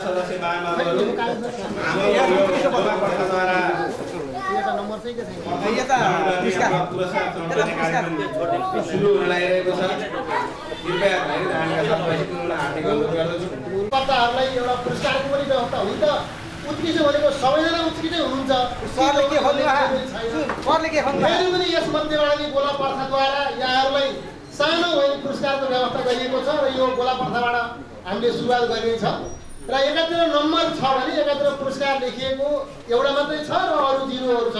सदस्य छ कृपया अनुरोध गर्दछु एउटा पुरस्कारको पनि व्यवस्था हुन त उत्कृष्ट भनेको सबैजना उत्कृष्टै हुनुहुन्छ। फेरि पनि यस मध्येबाट नि गोला प्रथाद्वारा यहाँहरूलाई सानो भए पुरस्कारको व्यवस्था गरिएको छ र यो गोला प्रथाबाट हामीले सुरुवात गरिनेछ। र एकातिर नम्बर छ भने एकातिर पुरस्कार लेखिएको एउटा मात्रै छ र अरू जिरोहरू छ।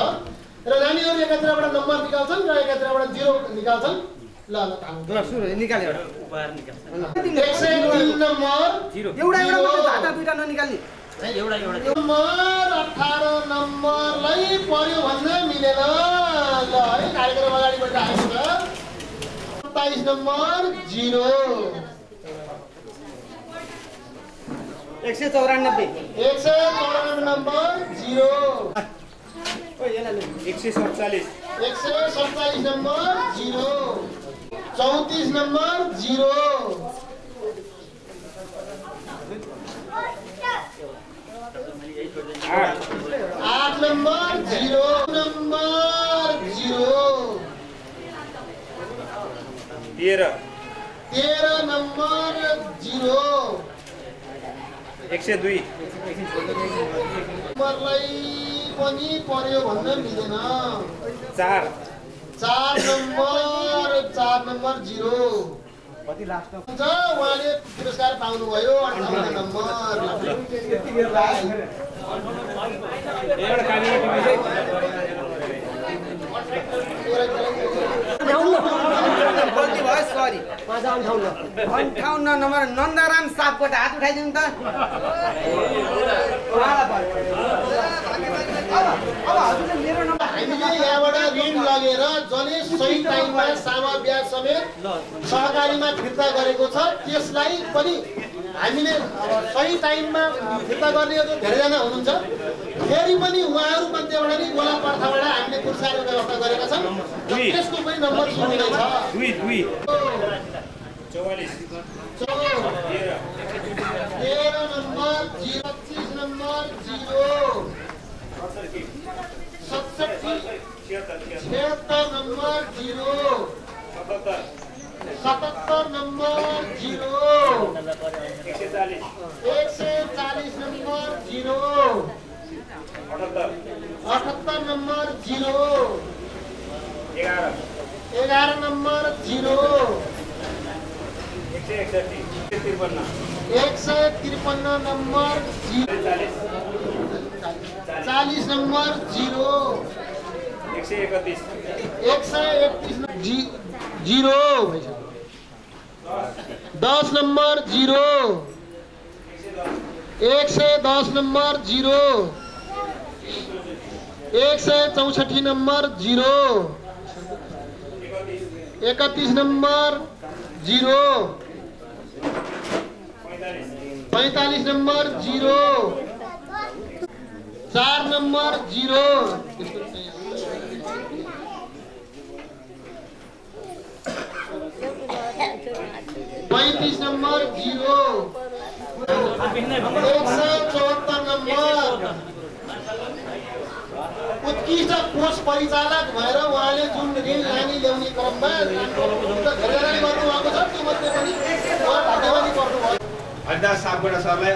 र नानीहरू एकातिरबाट नम्बर निकाल्छन् र एकातिरबाट जिरो निकाल्छन्। ल ल एउटा। एक सय तिन नम्बर एउटा एउटा। नम्बर अठार नम्बरलाई पर्यो भन्दा मिलेन। ल है कार्यक्रम अगाडिबाट आएको छ सत्ताइस नम्बर जिरो। एक सय चौरानब्बे। एक सय चौरानब्बे नम्बर जिरो। एक सय सडचालिस एक सय सत्ताइस नम्बर जिरो। चौतिस नम्बर जिरो। आठ नम्बर जिरो नम्बर जिरो तेह्र तेह्र नम्बर जिरो एक सय दुई नम्बरलाई पनि पर्यो भन्न मिलेन चार चार नम्बर चार नम्बर जिरो उहाँले पुरस्कार पाउनुभयो अन्ठाउन्न नम्बर अन्ठाउन्न नम्बर नन्दराम सापकोट हात उठाइदिनु त हामीले यहाँबाट ऋण लगेर जसले सही टाइममा सामा ब्याज समेत सहकारीमा फिर्ता गरेको छ त्यसलाई पनि हामीले अब सही टाइममा फिर्ता गर्नेहरू धेरैजना हुनुहुन्छ। फेरि पनि उहाँहरू मध्येबाट नि गोला पर्खाबाट हामीले पुरस्कारको व्यवस्था गरेका छौँ त्यसको पनि नम्बर सुन्दैछ। Number zero. सतहत्तर नम्बर जिरो एक सय चालिस नम्बर जिरो। अठहत्तर नम्बर जिरो एघार नम्बर जिरो एक सय त्रिपन्न नम्बर जिरो। चालिस नम्बर जिरो एक सय एकतिस एक सय एकतिस जी जिरो। दस नम्बर जिरो। एक सय दस नम्बर जिरो। एक सय चौसठी नम्बर जिरो। एकतिस नम्बर जिरो। पैँतालिस पैँतालिस नम्बर जिरो। चार नम्बर जिरो। पैँतिस नम्बर जिरो एक सय चौहत्तर नम्बर उत्कृष्ट कोष परिचालक भएर उहाँले जुन ऋण लाने ल्याउने क्रममा धेरैजनाले गर्नुभएको छ त्यो मध्ये पनि उहाँ भाग्यमानी पर्नुभयो हरिदास सापकोटा सरलाई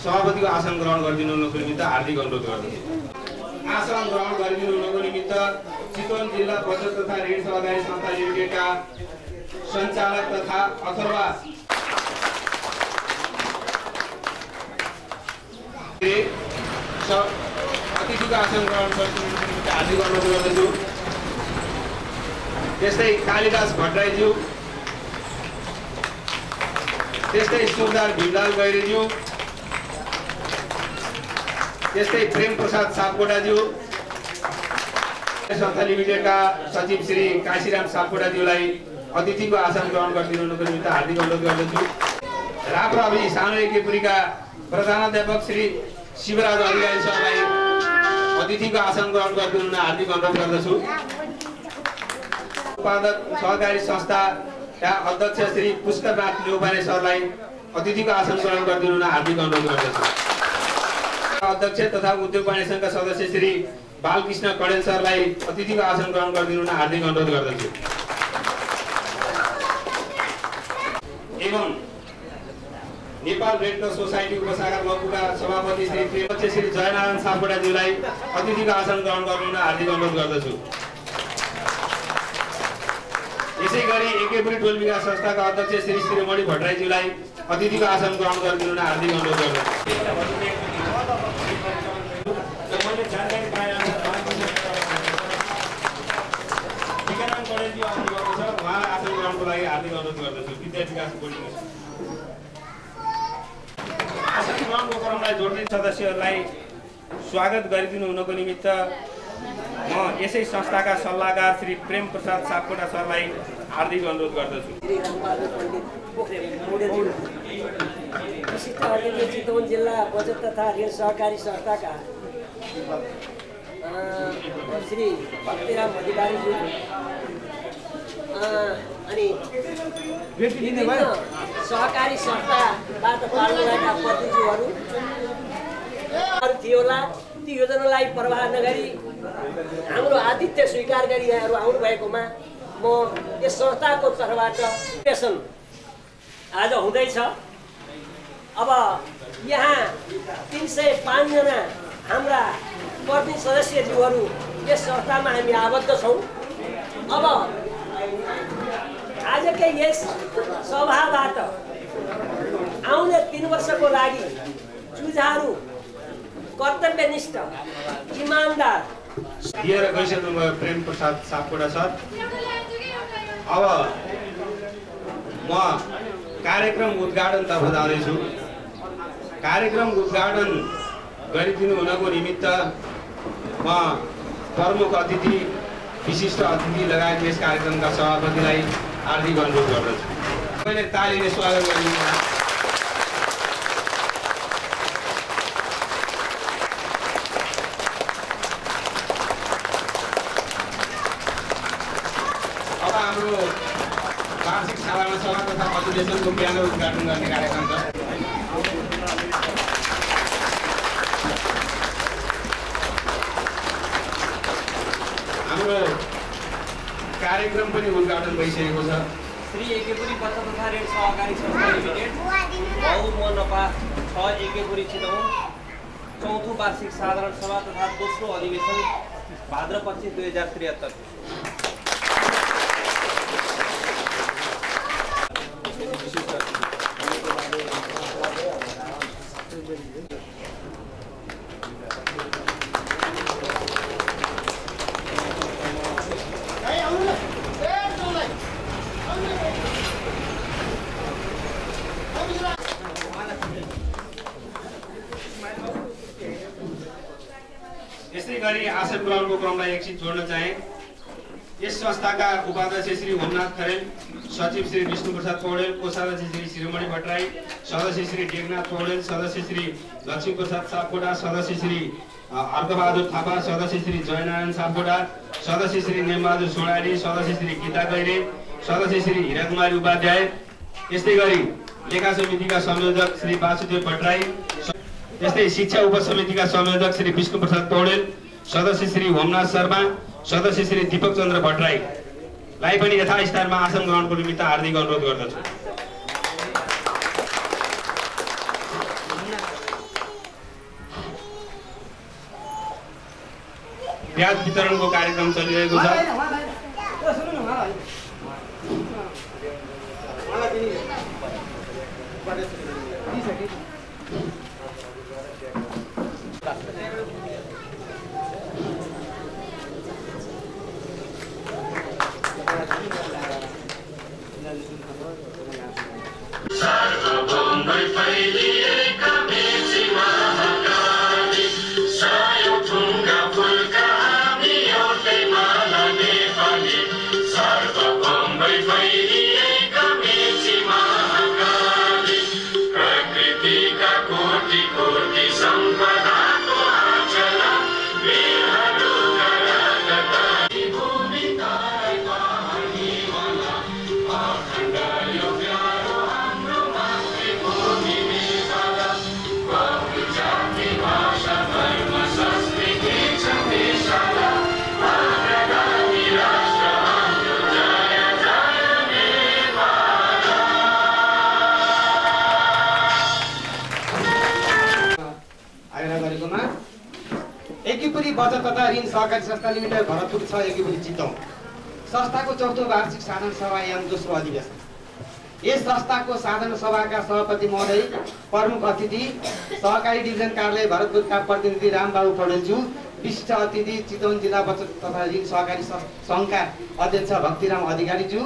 सभापतिको आसन ग्रहण गरिदिनु हुनुको निमित्त हार्दिक अनुरोध गर्दछु आसन ग्रहण गरिदिनु हुनुको निमित्त चितवन जिल्ला बचत तथा ऋण सहकारी संस्था लिमिटेडका सञ्चालक तथा अथवा अतिथिको आसन ग्रहण त्यस्तै कालिदास भट्टराईज्यू त्यस्तै सुरदार भीमलाल गैरेज्यू त्यस्तै प्रेम प्रसाद सापकोटाज्यू संस्था लिमिटेडका सचिव श्री काशीराम सापकोटाज्यूलाई अतिथिको आसन ग्रहण गरिदिनुको निमित्त हार्दिक अनुरोध गर्दछु। राप्रवि सानो एकेपुरीका प्रधानाध्यापक श्री शिवराज अधिकारी सरलाई अतिथिको आसन ग्रहण गरिदिनु हार्दिक अनुरोध गर्दछु। उत्पादक सहकारी संस्थाका अध्यक्ष श्री पुष्करनाथ न्यौपाने सरलाई अतिथिको आसन ग्रहण गरिदिनु हुन हार्दिक अनुरोध गर्दछु। अध्यक्ष तथा उद्योग वाणिज्य सङ्घका सदस्य श्री बालकृष्ण कडेल सरलाई अतिथिको आसन ग्रहण गरिदिनु हार्दिक अनुरोध गर्दछु। एवं नेपाल रेड क्रस सोसाइटी उपशाखा मकुका सभापति श्री प्रेमक्ष श्री जयनारायण सापकोटाज्यूलाई अतिथिको आसन ग्रहण गर्नु हार्दिक अनुरोध गर्दछु। यसै गरी एकेपुरी टोल विकास संस्थाका अध्यक्ष श्री श्रीमणि भट्टराईज्यूलाई अतिथिको आसन ग्रहण गरिदिनु हार्दिक अनुरोध गर्दछु। विकास जोड्दै सदस्यहरूलाई स्वागत गरिदिनु हुनको निमित्त म यसै संस्थाका सल्लाहकार श्री प्रेम प्रसाद सापकोटा सरलाई हार्दिक अनुरोध गर्दछु। चितवन जिल्ला बचत तथा ऋण सहकारी संस्थाका श्री भक्तिराम अधिकारीज्यू अनि विभिन्न सहकारी संस्थाबाट प्रतिनिधिहरू अरू थियो होला ती योजनालाई प्रवाह नगरी हाम्रो आतिथ्य स्वीकार गरी यहाँहरू आउनुभएकोमा म यस संस्थाको तर्फबाट आज हुँदैछ। अब यहाँ तिन सय पाँचजना हाम्रा प्रतिनिधि सदस्यज्यूहरू यस संस्थामा हामी आबद्ध छौँ। अब आजकै यस सभाबाट आउने तिन वर्षको लागि जुझारु कर्तव्यनिष्ठ इमान्दार दिएर गइसक्नुभयो प्रेम प्रसाद सापकोटा सर अब म कार्यक्रम उद्घाटनतर्फ जाँदैछु कार्यक्रम उद्घाटन गरिदिनु हुनको निमित्त म प्रमुख अतिथि विशिष्ट अतिथि लगायत यस कार्यक्रमका सभापतिलाई हार्दिक अनुरोध गर्दछु। मैले तालीले स्वागत गरिदिनु अब हाम्रो वार्षिक साधारण सभा तथा अधिवेशनको बिहान उद्घाटन गर्ने कार्यक्रम छ हाम्रो कार्यक्रम पनि उद्घाटन भइसकेको छ। श्री एकेपुरी ऋण सहकारी संस्था लिमिटेड भाउ मनपा छ एकेपुरी चितवन। चौथो वार्षिक साधारण सभा तथा दोस्रो अधिवेशन भाद्र पच्चिस दुई हजार त्रिहत्तर है, आउनु न। ए, जाउँलाई। आउनु न। आउनु न। यसै गरी आसन ग्रहणको क्रमलाई एकछिन जोड्न चाहे। यस संस्थाका उपाध्यक्ष श्री होमनाथ खरेल सचिव श्री विष्णु प्रसाद पौडेल कोषाध्यक्ष श्री शिरोमणि भट्टराई सदस्य श्री टेकनाथ पौडेल सदस्य श्री लक्ष्मी प्रसाद सापकोटा सदस्य श्री अर्कबहादुर थापा सदस्य श्री जयनारायण सापकोटा सदस्य श्री नेमबहादुर सोनारी सदस्य श्री गीता गैरे सदस्य श्री हिराकुमारी उपाध्याय। यस्तै गरी लेखा समितिका संयोजक श्री वासुदेव भट्टराई त्यस्तै शिक्षा उपसमितिका संयोजक श्री विष्णु प्रसाद पौडेल सदस्य श्री होमनाथ शर्मा सदस्य श्री दीपक चन्द्र भट्टराईलाई पनि यथास्थानमा आसन ग्रहणको निमित्त हार्दिक अनुरोध गर्दछु। प्याज वितरणको कार्यक्रम चलिरहेको छ। लिमिटेड भरतपुर छ एकीपुरी चितौँ संस्थाको चौथो वार्षिक साधारण सभा एवं दोस्रो अधिवेशन। यस संस्थाको साधारण सभाका सभापति महोदय प्रमुख अतिथि सहकारी डिभिजन कार्यालय भरतपुरका प्रतिनिधि रामबाबु पौडेलज्यू विशिष्ट अतिथि चितवन जिल्ला बचत तथा ऋण सहकारी सङ्घका अध्यक्ष भक्तिराम अधिकारीज्यू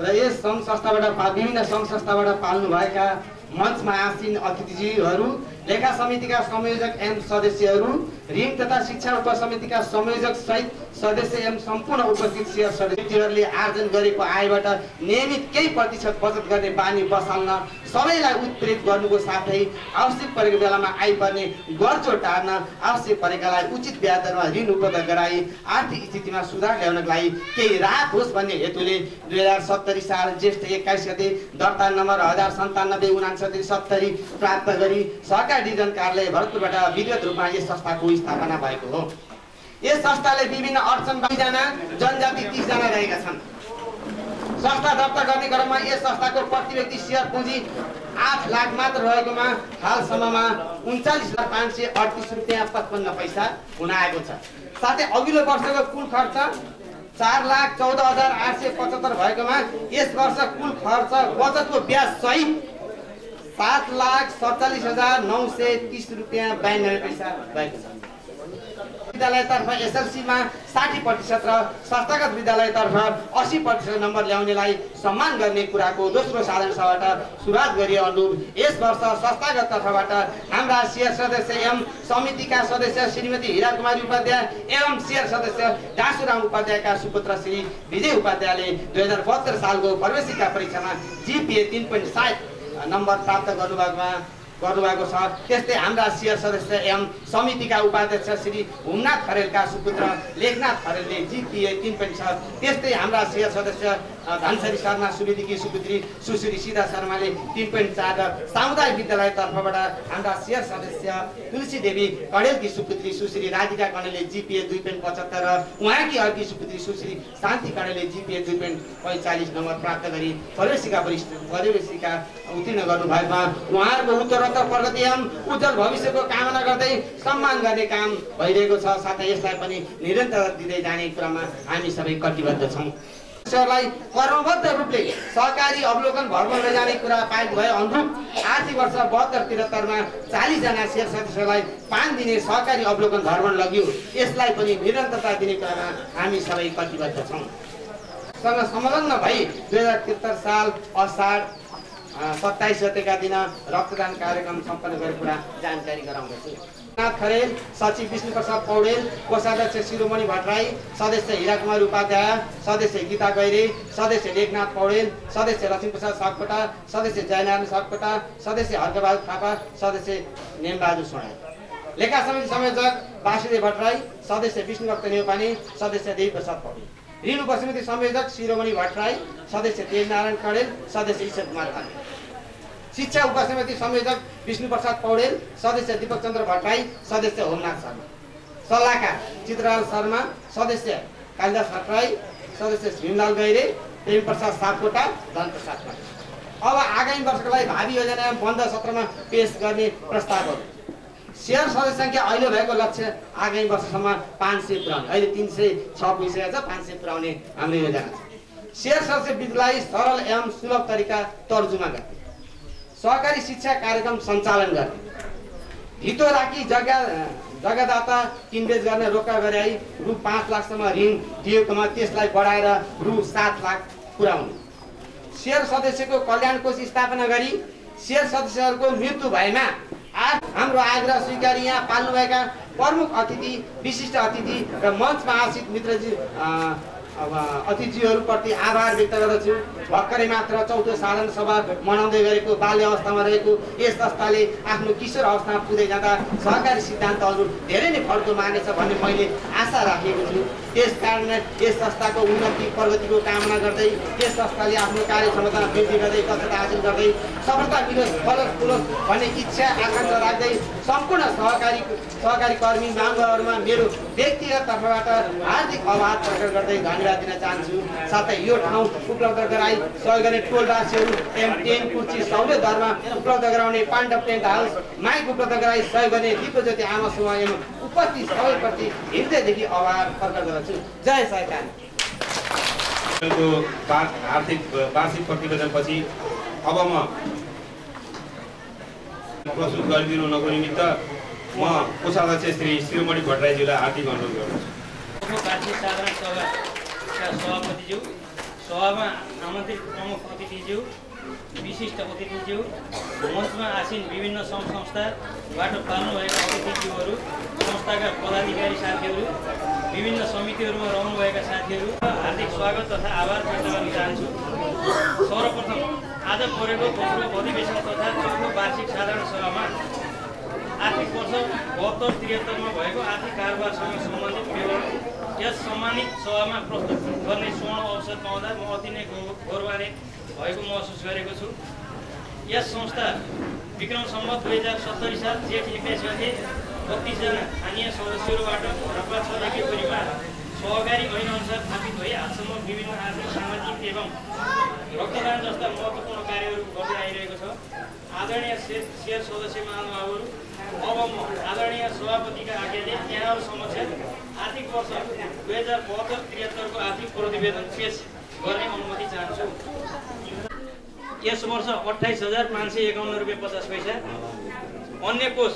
र यस सङ्घ संस्थाबाट विभिन्न सङ्घ संस्थाबाट पाल्नुभएका मञ्चमा आसीन अतिथिज्यूहरू लेखा समितिका संयोजक एवं सदस्यहरू ऋण तथा शिक्षा उपसमितिका संयोजक सहित सदस्य एवं सम्पूर्ण उपस्थित सेयर सदस्यहरूले आर्जन गरेको आयबाट नियमित केही प्रतिशत बचत गर्ने बानी बसाल्न सबैलाई उत्प्रेरित गर्नुको साथै आवश्यक परेको बेलामा आइपर्ने गर्चो टार्न आवश्यक परेकालाई उचित ब्याज दरमा ऋण उपलब्ध गराई आर्थिक स्थितिमा सुधार ल्याउनको लागि केही राहत होस् भन्ने हेतुले दुई हजार सत्तरी साल ज्येष्ठ एक्काइस गते दर्ता नम्बर हजार सन्तानब्बे उनासत्तरी सत्तरी प्राप्त गरी सहकारी कार्यालय भरतपुरबाट विधिवत रूपमा यस संस्थाको स्थापना भएको हो। यस संस्थाले विभिन्न अडचन बाइसजना जनजाति तिसजना रहेका छन्। संस्था दर्ता गर्ने क्रममा यस संस्थाको प्रति व्यक्ति सेयर पुँजी आठ लाख मात्र रहेकोमा हालसम्ममा उन्चालिस लाख पाँच सय अडतिस रुपियाँ पचपन्न पैसा हुन आएको छ। साथै अघिल्लो वर्षको कुल खर्च चार लाख चौध हजार आठ सय पचहत्तर भएकोमा यस वर्ष कुल खर्च बचतको ब्याज सहित सात लाख सडचालिस हजार नौ सय तिस रुपियाँ बयानब्बे पैसा भएको छ। विद्यालयतर्फ एसएलसीमा साठी प्रतिशत र संस्थागत विद्यालयतर्फ अस्सी प्रतिशत नम्बर ल्याउनेलाई सम्मान गर्ने कुराको दोस्रो साधारण सभाबाट सुरुवात गरिए अनुरूप यस वर्ष संस्थागत तर्फबाट हाम्रा सेयर सदस्य एवं समितिका सदस्य श्रीमती हिरा कुमारी उपाध्याय एवं सेयर सदस्य डासुराम उपाध्यायका सुपुत्र श्री विजय उपाध्यायले दुई हजार बहत्तर सालको प्रवेशिका परीक्षामा जिपिए तिन पोइन्ट सात नम्बर प्राप्त गर्नुभएकोमा गर्नुभएको छ। त्यस्तै हाम्रा सियर सदस्य एवं समितिका उपाध्यक्ष श्री हुमनाथ खरेलका सुपुत्र लेखनाथ खरेलले जिपिए तिन पनि छ। त्यस्तै हाम्रा सियर सदस्य धनसरी शर्मा सुवेदीकी सुपुत्री सुश्री सीता शर्माले तिन पोइन्ट चार सामुदायिक विद्यालय तर्फबाट हाम्रा सियर सदस्य तुलसी देवी कडेलकी सुपुत्री सुश्री राधिका कणेलले जिपिए दुई पोइन्ट पचहत्तर र उहाँकी अर्की सुपुत्री सुश्री शान्ति कणेलले जिपिए दुई पोइन्ट पैँचालिस नम्बर प्राप्त गरी प्रवेशिका वरिष्ठ प्रवेशिका उत्तीर्ण गर्नुभएमा उहाँहरूको उत्तरोत्तर प्रगति एवं उज्जवल भविष्यको कामना गर्दै सम्मान गर्ने काम भइरहेको छ। साथै यसलाई पनि निरन्तर दिँदै जाने क्रममा हामी सबै कटिबद्ध छौँ। सदस्यहरूलाई कर्मबद्ध रूपले सहकारी अवलोकन भ्रमण लैजाने कुरा पाएको भए अनुरूप आर्थिक वर्ष बहत्तर त्रिहत्तरमा चालिसजना सेयर सदस्यलाई पान दिने सहकारी अवलोकन भ्रमण लग्यो। यसलाई पनि निरन्तरता दिने क्रममा हामी सबै कटिबद्ध छौँ। सँग संलग्न भई दुई हजार त्रिहत्तर साल असार सत्ताइस गतेका दिन रक्तदान कार्यक्रम सम्पन्न गरेको कुरा जानकारी गराउँदछु। नाथ खरेल सचिव विष्णु प्रसाद पौडेल कोषाध्यक्ष शिरोमणि भट्टराई सदस्य हिरा कुमार उपाध्याय सदस्य गीता गैरे सदस्य लेखनाथ पौडेल सदस्य लक्ष्मी प्रसाद सापकोटा सदस्य जयनारायण सापकोटा सदस्य हर्कबहादुर थापा सदस्य नेमबहादुर सोनाई। लेखा समिति संयोजक वासुदेव भट्टराई सदस्य विष्णुभक्त नेउपाने सदस्य देवी प्रसाद पौडेल। ऋण उपसमिति संयोजक शिरोमणि भट्टराई सदस्य देवनारायण कडेल सदस्य ईश्वर कुमार खान शिक्षा उपसमिति संयोजक विष्णु प्रसाद पौडेल सदस्य दीपक चन्द्र भट्टराई सदस्य होमनाथ शर्मा। सल्लाहकार चित्रलाल शर्मा सदस्य कालिदास भट्टराई सदस्य भीमलाल गैरे प्रेम प्रसाद सापकोटा धन प्रसाद पाण्डे। अब आगामी वर्षको लागि भावी योजना बन्द सत्रमा पेश गर्ने प्रस्तावहरू। सेयर सदस्य सङ्ख्या अहिले भएको लक्ष्य आगामी वर्षसम्म पाँच सय पुऱ्याउने अहिले तिन सय छ पुगिसकेको छ पाँच सय पुऱ्याउने हाम्रो योजना छ। सेयर सदस्य विधिलाई सरल एवं सुलभ तरिका तर्जुमा गर्ने। सहकारी शिक्षा कार्यक्रम सञ्चालन गर्ने। भितो राखी जग्गा जग्गादाता किनबेच गर्न रोक्का गराई रु पाँच लाखसम्म ऋण दिएकोमा त्यसलाई बढाएर रु सात लाख पुर्याउने सेयर सदस्यको कल्याण कोष स्थापना गरी सेयर सदस्यहरूको मृत्यु भएमा आ- हाम्रो आग्रह स्वीकारी यहाँ पाल्नुभएका प्रमुख अतिथि विशिष्ट अतिथि र मञ्चमा आसित मित्रजी अब अतिथिहरूप्रति आभार व्यक्त गर्दछु। भर्खरै मात्र चौथो साधारण सभा मनाउँदै गरेको बाल्य अवस्थामा रहेको यस संस्थाले आफ्नो किशोर अवस्थामा पुग्दै जाँदा सहकारी सिद्धान्तहरू धेरै नै फड्को मानेछ भन्ने मैले आशा राखेको छु। त्यस कारण यस संस्थाको उन्नति प्रगतिको कामना गर्दै यस संस्थाले आफ्नो कार्यक्षमता वृद्धि गर्दै दक्षता हासिल गर्दै सफलता मिलोस् फलोस् फुलोस् भन्ने इच्छा आकाङ्क्षा राख्दै सम्पूर्ण सहकारी सहकारी कर्मी बान्धवहरूमा मेरो व्यक्तिगत तर्फबाट हार्दिक आभार प्रकट गर्दै धन्यवाद दिन चाहन्छु। साथै यो ठाउँ उपलब्ध गराई सहयोग गर्ने टोलवासीहरू एवं टेन कुर्ची सहुलियत दरमा उपलब्ध गराउने पाण्डव टेन्ट हाउस माइक उपलब्ध गराई सहयोग गर्ने दिपज्योति आमा एवं उपस्थित सबैप्रति हृदयदेखि आभार प्रकट गर्छु जय वार- आर्थिक वार्षिक प्रतिवेदनपछि अब म प्रस्तुत गरिदिनु हुनको निमित्त म कोषाध्यक्ष श्री शिरोमणि भट्टराईज्यूलाई हार्दिक अनुरोध गर्दछु। वार्षिक साधारण सभाका सभापतिज्यू सभामा आमन्त्रित प्रमुख अतिथिज्यू विशिष्ट अतिथिज्यू मञ्चमा आसीन विभिन्न सङ्घ संस्थाबाट पाल्नुभएका अतिथिज्यूहरू संस्थाका पदाधिकारी साथीहरू विभिन्न समितिहरूमा रहनुभएका साथीहरू हार्दिक स्वागत तथा आभार व्यक्त गर्न चाहन्छु। सर्वप्रथम आज परेको दोस्रो अधिवेशन तथा चौथो वार्षिक साधारण सभामा आर्थिक वर्ष बहत्तर त्रिहत्तरमा भएको आर्थिक कारोबारसँग सम्बन्धित विवरण यस सम्मानित सभामा प्रस्तुत गर्ने स्वर्ण अवसर पाउँदा म अति नै गौरवान्वित भएको महसुस गरेको छु। यस संस्था विक्रम सम्बत दुई हजार सत्तरी साल जेठ एक्काइस गते बत्तिसजना स्थानीय सदस्यहरूबाट रपा छ एकेपुरीमा सहकारी ऐनअनुसार स्थापित भई आजसम्म विभिन्न आर्थिक सामाजिक एवं रक्तदान जस्ता महत्त्वपूर्ण कार्यहरू गर्दै आइरहेको छ। आदरणीय सेयर सदस्य महानुभावहरू अब म आदरणीय सभापतिका आज्ञाले यहाँहरू समक्ष आर्थिक वर्ष दुई हजार बहत्तर त्रिहत्तरको आर्थिक प्रतिवेदन पेस गर्ने अनुमति चाहन्छु। यस वर्ष अठाइस हजार पाँच सय एकाउन्न रुपियाँ पचास पैसा। अन्य कोष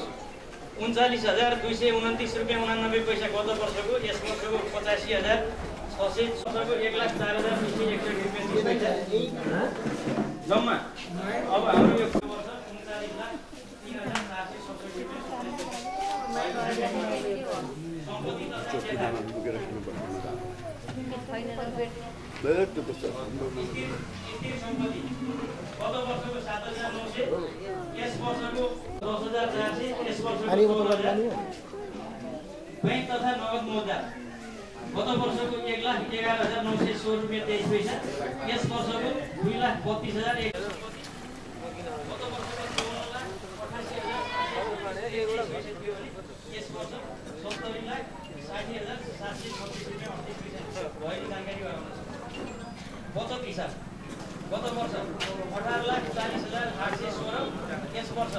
उन्चालिस हजार दुई सय उन्तिस रुपियाँ उनानब्बे पैसा गत वर्षको यस वर्षको पचासी हजार छ सय वर्षको एक लाख चार हजार दुई सय एकसठी रुपियाँ तिस पैसा। जम्मा अब हाम्रो यो वर्ष उन्चालिस लाख तिन हजार चार सय सडसठी रुपियाँ सम्पत्ति ब्याङ्क तथा नगद मुद्रा। गत वर्षको एक लाख एघार हजार नौ सय सोह्र रुपियाँ तेइस पैसा। यस वर्षको दुई लाख बत्तिस हजार एक यस वर्ष सत्तरी लाख साठी हजार सात सय छत्तिस रुपियाँ अडतिस पैसा भएको जानकारी गराउनु छ बचत हिसाब गत वर्ष अठार लाख चालिस हजार आठ सय सोह्र यस वर्ष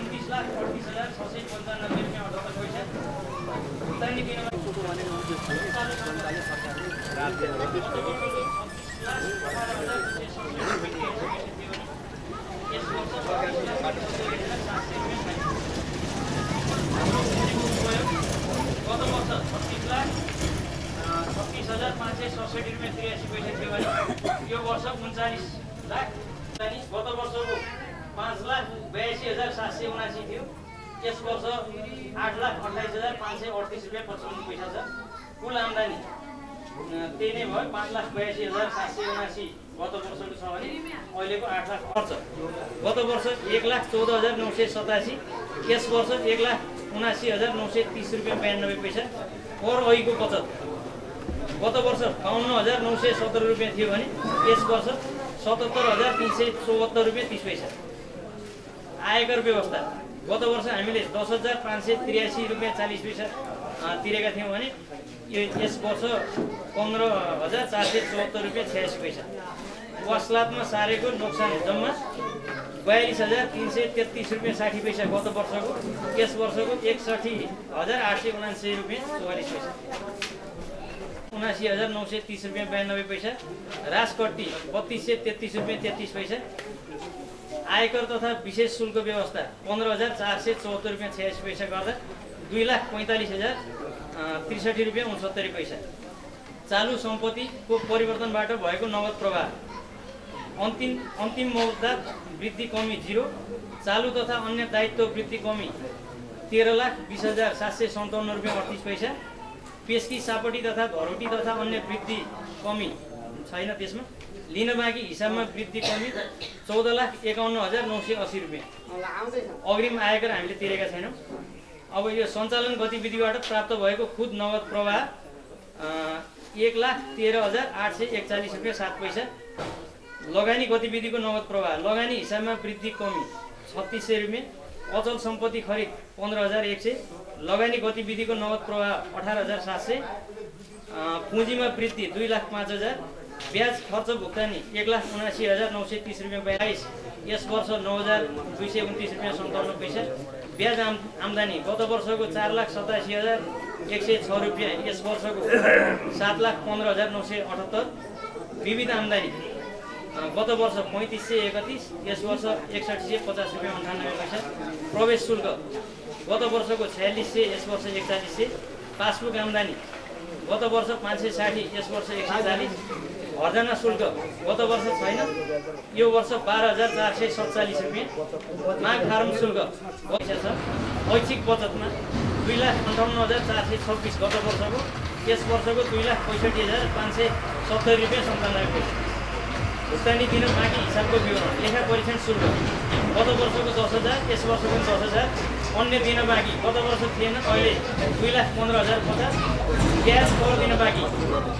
उन्तिस लाख अडतिस हजार छ सय पन्चानब्बे रुपियाँ अठहत्तर पैसा। भुक्तानी दिनमा यस वर्ष गत वर्ष छत्तिस लाख छत्तिस हजार पाँच सय सडसठी रुपियाँ त्रियासी पैसा थियो भने यो वर्ष उन्चालिस लाख उन्चालिस गत वर्षको पाँच लाख बयासी हजार सात सय उनासी थियो यस वर्ष आठ लाख अठाइस हजार पाँच सय अडतिस रुपियाँ पचपन्न पैसा छ कुल आम्दानी त्यही नै भयो पाँच लाख बयासी हजार सात सय उनासी गत वर्षको छ भने अहिलेको आठ लाख खर्च गत वर्ष एक लाख चौध हजार नौ सय सतासी यस वर्ष एक लाख उनासी हजार नौ सय तिस रुपियाँ बयानब्बे पैसा कर ऐको बचत गत वर्ष बाहन्न हजार नौ सय सत्र रुपियाँ थियो भने यस वर्ष सतहत्तर हजार तिन सय चौहत्तर रुपियाँ तिस पैसा। आयकर व्यवस्था। गत वर्ष हामीले दस हजार पाँच सय त्रियासी रुपियाँ चालिस पैसा तिरेका थियौँ भने यो यस वर्ष पन्ध्र हजार चार सय चौहत्तर रुपियाँ छयासी पैसा। वसलातमा सारेको नोक्सान जम्मा बयालिस हजार तिन सय तेत्तिस रुपियाँ साठी पैसा गत वर्षको। यस वर्षको एकसठी हजार आठ सय उनासी रुपियाँ चौवालिस पैसा। उनासी हजार नौ सय तिस रुपियाँ बयानब्बे पैसा। राजकट्टी बत्तिस सय तेत्तिस रुपियाँ तेत्तिस पैसा। आयकर तथा विशेष शुल्क व्यवस्था पन्ध्र हजार चार सय चौहत्तर रुपियाँ छयासी पैसा गर्दा दुई लाख पैँतालिस हजार त्रिसठी रुपियाँ उनसत्तरी पैसा। चालु सम्पत्तिको परिवर्तनबाट भएको नगद प्रवाह अन्तिम अन्तिम मौद्दा वृद्धि कमी जिरो। चालु तथा अन्य दायित्व वृद्धि कमी तेह्र लाख बिस हजार सात सय सन्ताउन्न रुपियाँ अडतिस पैसा। पेस्की सापटी तथा घरौटी तथा अन्य वृद्धि कमी छैन त्यसमा। लिन बाँकी हिसाबमा वृद्धि कमी चौध लाख एकाउन्न हजार नौ सय अस्सी रुपियाँ। अग्रिम आयकर हामीले तिरेका छैनौँ। अब यो सञ्चालन गतिविधिबाट प्राप्त भएको खुद नगद प्रवाह एक लाख तेह्र हजार आठ सय एकचालिस रुपियाँ सात पैसा। लगानी गतिविधिको नगद प्रवाह लगानी हिसाबमा वृद्धि कमी छत्तिस सय रुपियाँ। अचल सम्पत्ति खरिद पन्ध्र हजार एक सय। लगानी गतिविधिको नगद प्रवाह अठार हजार सात सय पुँजीमा वृद्धि दुई लाख पाँच हजार ब्याज खर्च भुक्तानी एक लाख उनासी हजार नौ सय तिस रुपियाँ बयालिस यस वर्ष नौ हजार दुई सय उन्तिस रुपियाँ सन्ताउन्न पैसा ब्याज आम आम्दानी गत वर्षको चार लाख सतासी हजार एक सय छ रुपियाँ यस वर्षको सात लाख पन्ध्र हजार नौ सय अठहत्तर विविध आम्दानी गत वर्ष पैँतिस सय एकतिस यस वर्ष एकसठी सय पचास रुपियाँ अन्ठानब्बे पैसा प्रवेश शुल्क गत वर्षको छयालिस सय यस वर्ष एकचालिस सय पासबुक आम्दानी। गत वर्ष पाँच सय साठी यस वर्ष एक सय चालिस। हर्जना शुल्क गत वर्ष छैन। यो वर्ष बाह्र हजार चार सय सत्तालिस रुपियाँ। माघ फार्म शुल्क पैसा छ। ऐच्छिक बचतमा दुई लाख अन्ठाउन्न हजार चार सय छब्बिस गत वर्षको यस वर्षको दुई लाख पैँसठी हजार पाँच सय सत्तरी रुपियाँ सन्तानब्बे पैसा भुक्तानी दिन बाँकी हिसाबको विवरण लेखा परीक्षण शुल्क गत वर्षको दस हजार यस वर्षको दस हजार। अन्य दिन बाँकी। गत वर्ष थिएन अहिले दुई लाख पन्ध्र हजार पचास। ग्यास कर दिन बाँकी।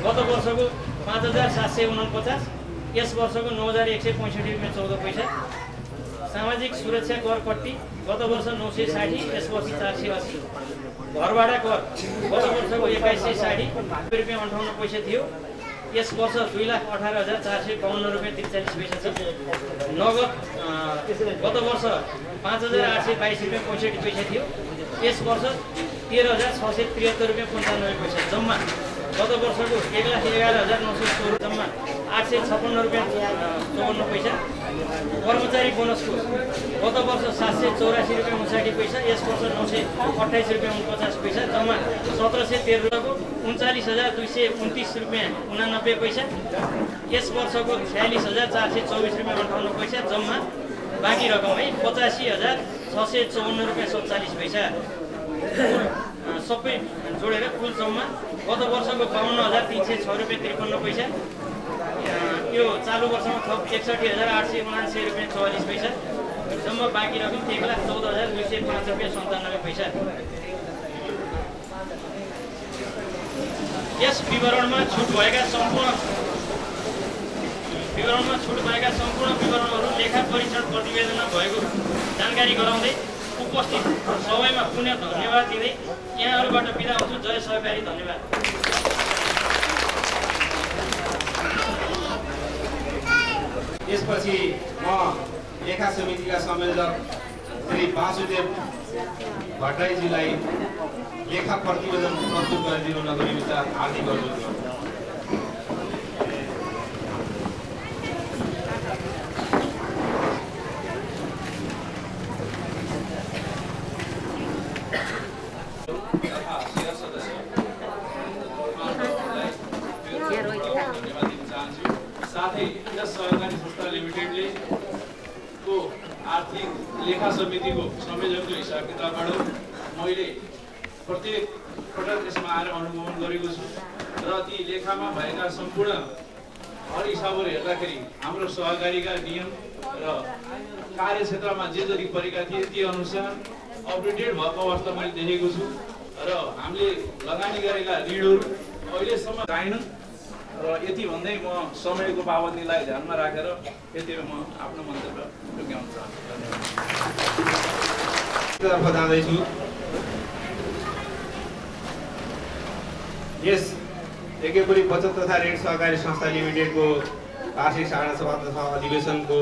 गत वर्षको पाँच हजार सात सय उनपचास। यस वर्षको नौ हजार एक सय पैँसठी रुपियाँ चौध पैसा। सामाजिक सुरक्षा कर कट्टी गत वर्ष नौ सय साठी यस वर्ष चार सय अस्सी। घरभाडा कर। गत वर्षको एक्काइस सय साठी रुपियाँ अन्ठाउन्न पैसा थियो। यस वर्ष दुई लाख अठार हजार चार सय बाहन्न रुपियाँ त्रिचालिस पैसा छ। नगद गत वर्ष पाँच हजार आठ सय बाइस रुपियाँ पैँसठी पैसा थियो। यस वर्ष तेह्र हजार छ सय त्रिहत्तर रुपियाँ पन्चानब्बे पैसा जम्मा गत वर्षको एक लाख एघार हजार नौ सय सोह्र जम्मा आठ सय छप्पन्न रुपियाँ चौवन्न पैसा। कर्मचारी बोनसको गत वर्ष सात सय चौरासी रुपियाँ उन्साठी पैसा यस वर्ष नौ सय अठाइस रुपियाँ उनपचास पैसा जम्मा सत्र सय तेह्र रुपियाँको उन्चालिस हजार दुई सय उन्तिस रुपियाँ उनानब्बे पैसा। यस वर्षको छयालिस हजार चार सय चौबिस रुपियाँ अन्ठाउन्न पैसा जम्मा बाँकी रकम है पचासी हजार छ सय चौवन्न रुपियाँ सत्तालिस पैसा। सबै जोडेर कुल जम्मा गत वर्षको बाहन्न हजार तिन सय छ रुपियाँ त्रिपन्न पैसा। यो चालु वर्षमा थप एकसठी हजार आठ सय उनासी रुपियाँ चौवालिस पैसा। जम्मा बाँकी रकम एक लाख चौध हजार दुई सय पाँच रुपियाँ सन्तानब्बे पैसा। यस विवरणमा छुट भएका सम्पूर्ण विवरणमा छुट भएका सम्पूर्ण विवरणहरू लेखा परीक्षण प्रतिवेदनमा भएको जानकारी गराउँदै उपस्थित सबैमा पुनः धन्यवाद दिँदै यहाँहरूबाट बिदा हुन्छु। जय सहकारी धन्यवाद। त्यसपछि म लेखा समितिका संयोजक श्री वासुदेव भट्टराईजीलाई लेखा प्रतिवेदन प्रस्तुत गरिदिनुको निमित्त हार्दिक अनुरोध गर्छु साथै यस सहकारी संस्था लिमिटेडले को आर्थिक लेखा समितिको संयोजकको हिसाब किताबबाट मैले प्रत्येक पटक यसमा आएर अनुगमन गरेको छु र ती लेखामा भएका सम्पूर्ण हर हिसाबहरू हेर्दाखेरि हाम्रो सहकारीका नियम र कार्यक्षेत्रमा जे जति परेका थिए ती अनुसार अपडेटेड भएको अवस्था मैले देखेको छु र हामीले लगानी गरेका ऋणहरू अहिलेसम्म छैनन् र यति भन्दै म समयको पाबन्दीलाई ध्यानमा राखेर यति म आफ्नो मन्तव्य टुङ्ग्याउन चाहन्छु। धन्यवाद। जाँदैछु यस एकेपुरी बचत तथा ऋण सहकारी संस्था लिमिटेडको वार्षिक साधारण सभा तथा अधिवेशनको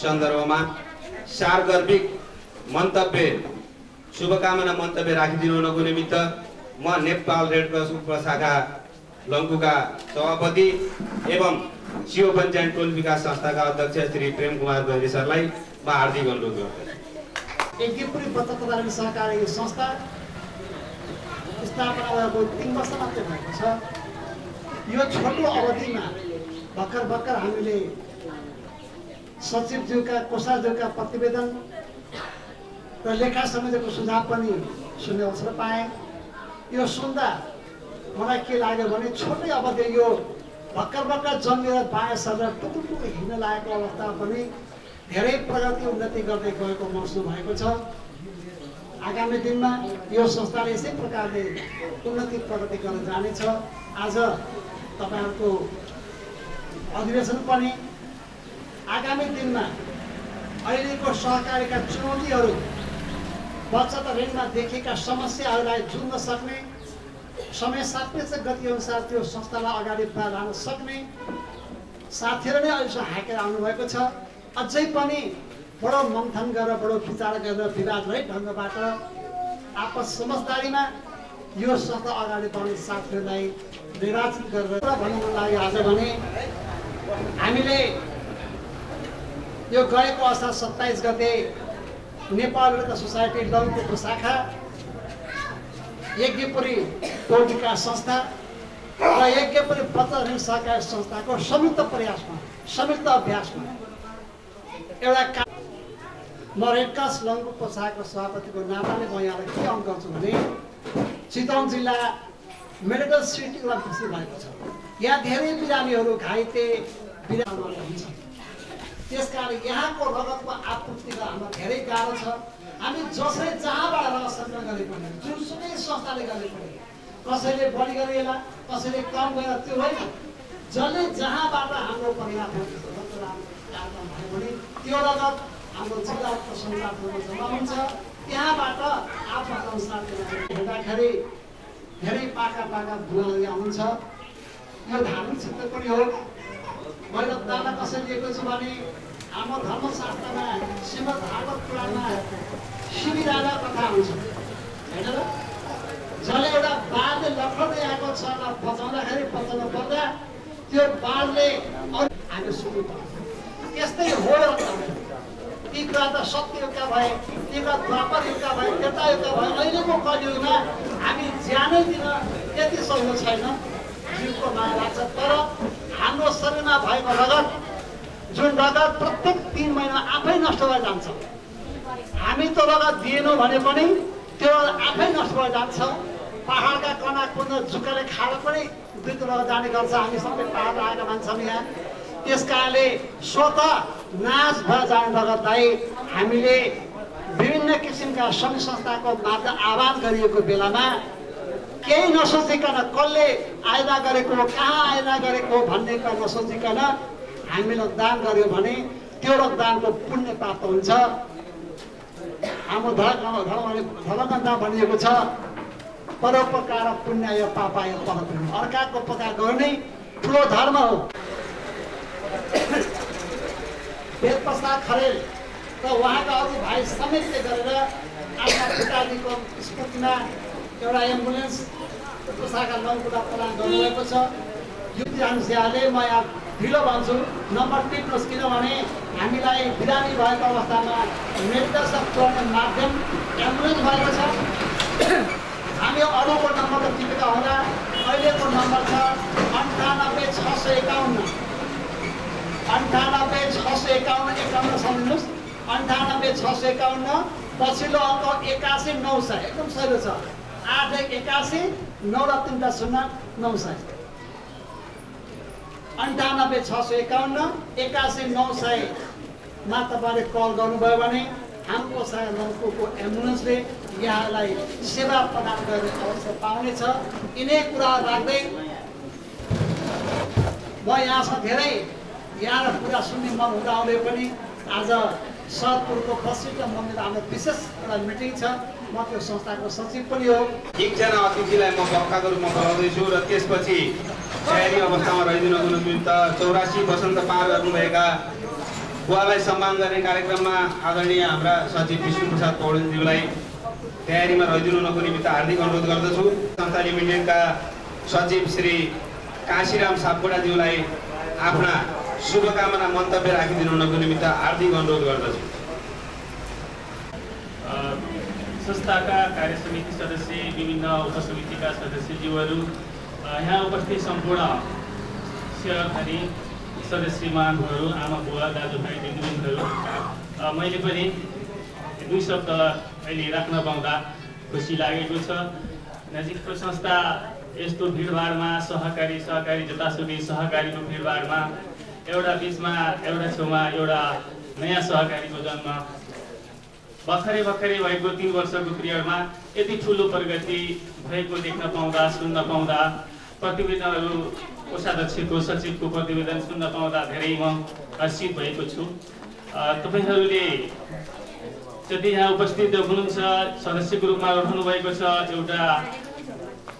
सन्दर्भमा सार्गर्भिक मन्तव्य शुभकामना मन्तव्य राखिदिनु हुनको निमित्त म नेपाल रेड क्रस उपशाखा लङ्कुका सभापति एवं शिव पञ्चायत टोल विकास संस्थाका अध्यक्ष श्री प्रेम कुमार गैरी सरलाई म हार्दिक अनुरोध गर्दछु। सहकारी संस्था स्थापना भएको तिन वर्ष छ। यो छोटो अवधिमा भर्खर भर्खर हामीले सचिवज्यूका कोषाज्यूका प्रतिवेदन र लेखा समितिको सुझाव पनि सुन्ने अवसर पाएँ यो सुन्दा मलाई के लाग्यो भने छोटै अवधि यो भर्खर भर्खर जन्मेर सरेर टुकुर टुकुर हिँड्न लागेको अवस्थामा पनि धेरै प्रगति उन्नति गर्दै गएको महसुस भएको छ आगामी दिनमा यो संस्थाले यसै प्रकारले उन्नति प्रगति गर्न जानेछ आज तपाईँहरूको अधिवेशन पनि आगामी दिनमा अहिलेको सहकारीका चुनौतीहरू बचत ऋणमा देखेका समस्याहरूलाई जुझ्न सक्ने समय सापेक्ष गतिअनुसार त्यो संस्थालाई अगाडि लान सक्ने साथीहरू नै अहिलेसम्म हाकेर आउनुभएको छ। अझै पनि बडो मन्थन गरेर बडो विचार गरेर विवाद रहित ढङ्गबाट आपस समझदारीमा यो संस्था अगाडि बढ्ने साथीहरूलाई निर्वाचित गरेर भन्नु मन लाग्यो आज भने। हामीले यो गएको असार सत्ताइस गते नेपाल वेलफेयर सोसाइटी लङ्कुको शाखा यज्ञपुरी पौटिका संस्था र यज्ञपुरी ऋण सहकारी संस्थाको संयुक्त प्रयासमा संयुक्त अभ्यासमा एउटा का म रेडक्रस लङ्कुको शाखाको सभापतिको नाताले म यहाँलाई के अङ्क गर्छु भने चितवन जिल्ला मेडिकल सिटी एउटा खुसी भएको छ। यहाँ धेरै बिरामीहरू घाइते बिरामीहरू हुन्छ। त्यस कारण यहाँको रगतको आपूर्ति हामीलाई धेरै गाह्रो छ। हामी जसले जहाँबाट रगत सङ्ग्रह गरे पनि जुनसुकै संस्थाले गरे पनि कसैले बढी गरेला कसैले कम गरेर त्यो होइन। जसले जहाँबाट हाम्रो कार्यक्रम भयो भने त्यो रगत हाम्रो जिल्ला सञ्चालनमा जम्मा हुन्छ। त्यहाँबाट आफ्नो अनुसार हेर्दाखेरि धेरै पाका पाका बुवाहरू आउनुहुन्छ यो धार्मिक क्षेत्र पनि हो। मैले दाना कसरी दिएको छु भने हाम्रो धर्मशास्त्रमा श्रीमद् भागवत पुराणमा शिविराला कथा हुन्छ। होइन र? जसले एउटा बाढले लखड्दै आएको छ र बचाउँदाखेरि बचाउनु पर्दा त्यो बाढले हामी सुन्नु पर्छ त्यस्तै हो र ती सत्ययुगका भए कुरा द्वापर भए युगका भए अहिलेको कलियुगमा हामी ज्यानै दिन त्यति सजिलो छैन। जीवको माया लाग्छ। तर हाम्रो शरीरमा भएको रगत जुन रगत प्रत्येक तिन महिना आफै नष्ट भएर जान्छ। हामी त रगत दिएनौँ भने पनि त्यो आफै नष्ट भएर जान्छ। पाहाडका कना कुन झुकाले खाएर पनि दुई रगत जाने गर्छ। हामी सबै पाहाड आएका मान्छौँ यहाँ। त्यस कारणले स्वत भएर जाने रगतलाई हामीले विभिन्न किसिमका सङ्घ संस्थाको मार्फत आह्वान गरिएको बेलामा केही नसोचिकन कसले आयोजना गरेको कहाँ आयोजना गरेको भन्ने कुरा नसोचिकन हामीले दान गऱ्यो भने त्यो रक्तदानको पुण्य प्राप्त हुन्छ। हाम्रो धर्म धर्मग्रन्थमा भनिएको छ परोपकार पुण्य पापाय परपुण्य अर्काको उपकार गर्ने ठुलो धर्म हो। वेद प्रसाद खरेल र उहाँका अरू भाइ समेतले गरेर आफ्ना पिताजीको स्मृतिमा एउटा एम्बुलेन्स शाखा लङ्कुटा प्रदान गर्नुभएको छ। युक्ति अनुसारले म यहाँ ढिलो भन्छु नम्बर टिप्नुहोस् किनभने हामीलाई बिरामी भएको अवस्थामा मेडिकल सफ्टवेयर माध्यम एम्बुलेन्स भएको छ। हामी अरूको नम्बर त टिपेका होला अहिलेको नम्बर छ अन्ठानब्बे छ सय एकाउन्न। अन्ठानब्बे छ सय एकाउन्न एकाउन्न सम्झिनुहोस्। अन्ठानब्बे छ सय एकाउन्न पछिल्लो अङ्क एकासी नौ सय एकदम सही छ। आठ एक एकासी नौ र तिनवटा शून्य नौ सय अन्ठानब्बे छ सय एकाउन्न एकासी नौ सयमा तपाईँले कल गर्नुभयो भने हाम्रो साय लङ्कुको एम्बुलेन्सले यहाँलाई सेवा प्रदान गर्ने अवसर पाउनेछ। यिनै कुरा राख्दै म यहाँसँग धेरै यहाँ कुरा सुन्ने मन हुँदाहुँदै पनि आज सदपुरको प्रसिद्ध मन्दिर हाम्रो विशेष एउटा मिटिङ छ। म त्यो संस्थाको सचिव पनि हो। एकजना अतिथिलाई म वक्ताको रूपमा बोलाउँदैछु र त्यसपछि तयारी अवस्थामा रहिदिनुको निमित्त चौरासी वसन्त पार गर्नुभएका बुवालाई सम्मान गर्ने कार्यक्रममा आदरणीय हाम्रा सचिव विष्णु प्रसाद पौडेलज्यूलाई तयारीमा रहिदिनु हुनको निमित्त हार्दिक अनुरोध गर्दछु। संस्था लिमिटेडका सचिव श्री काशीराम सापकोटाज्यूलाई आफ्ना शुभकामना मन्तव्य राखिदिनु हुनको निमित्त हार्दिक अनुरोध गर्दछु। संस्थाका कार्य समिति सदस्य विभिन्न उपसमितिका सदस्यज्यूहरू यहाँ उपस्थित सम्पूर्ण सहकारी सदस्यमानहरू आमा बुवा दाजुभाइ दिदीबहिनीहरू। मैले पनि दुई शब्द अहिले राख्न पाउँदा खुसी लागेको छ। नजिकको संस्था यस्तो भिडभाडमा सहकारी सहकारी जतासुकै सहकारीको भिडभाडमा एउटा बिचमा एउटा छेउमा एउटा नयाँ सहकारीको जन्म। भर्खरै भर्खरै भएको तिन वर्षको पिरियडमा यति ठुलो प्रगति भएको देख्न पाउँदा सुन्न पाउँदा प्रतिवेदनहरू कोषाध्यक्षको सचिवको प्रतिवेदन सुन्न पाउँदा धेरै म हर्षित भएको छु। तपाईँहरूले जति यहाँ उपस्थित हुनुहुन्छ सदस्यको रूपमा रहनु भएको छ एउटा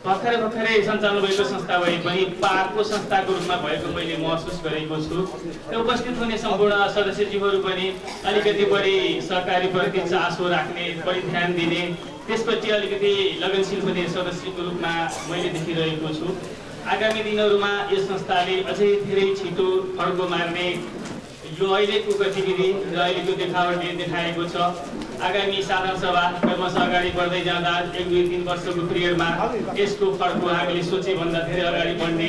भर्खरै भर्खरै सञ्चालन भएको संस्था भए पनि पाको संस्थाको रूपमा भएको मैले महसुस गरेको छु। र उपस्थित हुने सम्पूर्ण सदस्यज्यूहरू पनि अलिकति बढी सहकारीप्रति चासो राख्ने बढी ध्यान दिने त्यसपछि अलिकति लगनशील हुने सदस्यको रूपमा मैले देखिरहेको छु। आगामी दिनहरूमा यस संस्थाले अझै धेरै छिटो फड्को मार्ने यो अहिलेको गतिविधि र अहिलेको देखावटले देखाएको छ। आगामी साधारण सभा क्रमशः अगाडि बढ्दै जाँदा एक दुई तिन वर्षको पिरियडमा यसको फड्को हामीले सोचेभन्दा धेरै अगाडि बढ्ने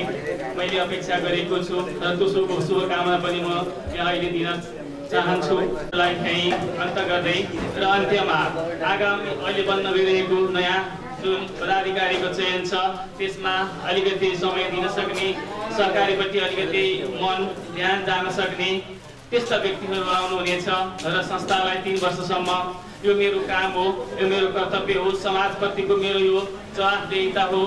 मैले अपेक्षा गरेको छु र दोस्रोको शुभकामना पनि म यहाँ अहिले दिन चाहन्छु। लाई त्यहीँ अन्त गर्दै र अन्त्यमा आगामी अहिले बन्न गइरहेको नयाँ जुन पदाधिकारीको चयन छ त्यसमा अलिकति समय दिन सक्ने सरकारीपट्टि अलिकति मन ध्यान जान सक्ने त्यस्ता व्यक्तिहरू आउनुहुनेछ र संस्थालाई तिन वर्षसम्म यो मेरो काम हो यो मेरो कर्तव्य हो समाजप्रतिको मेरो यो जवाफदेहिता हो।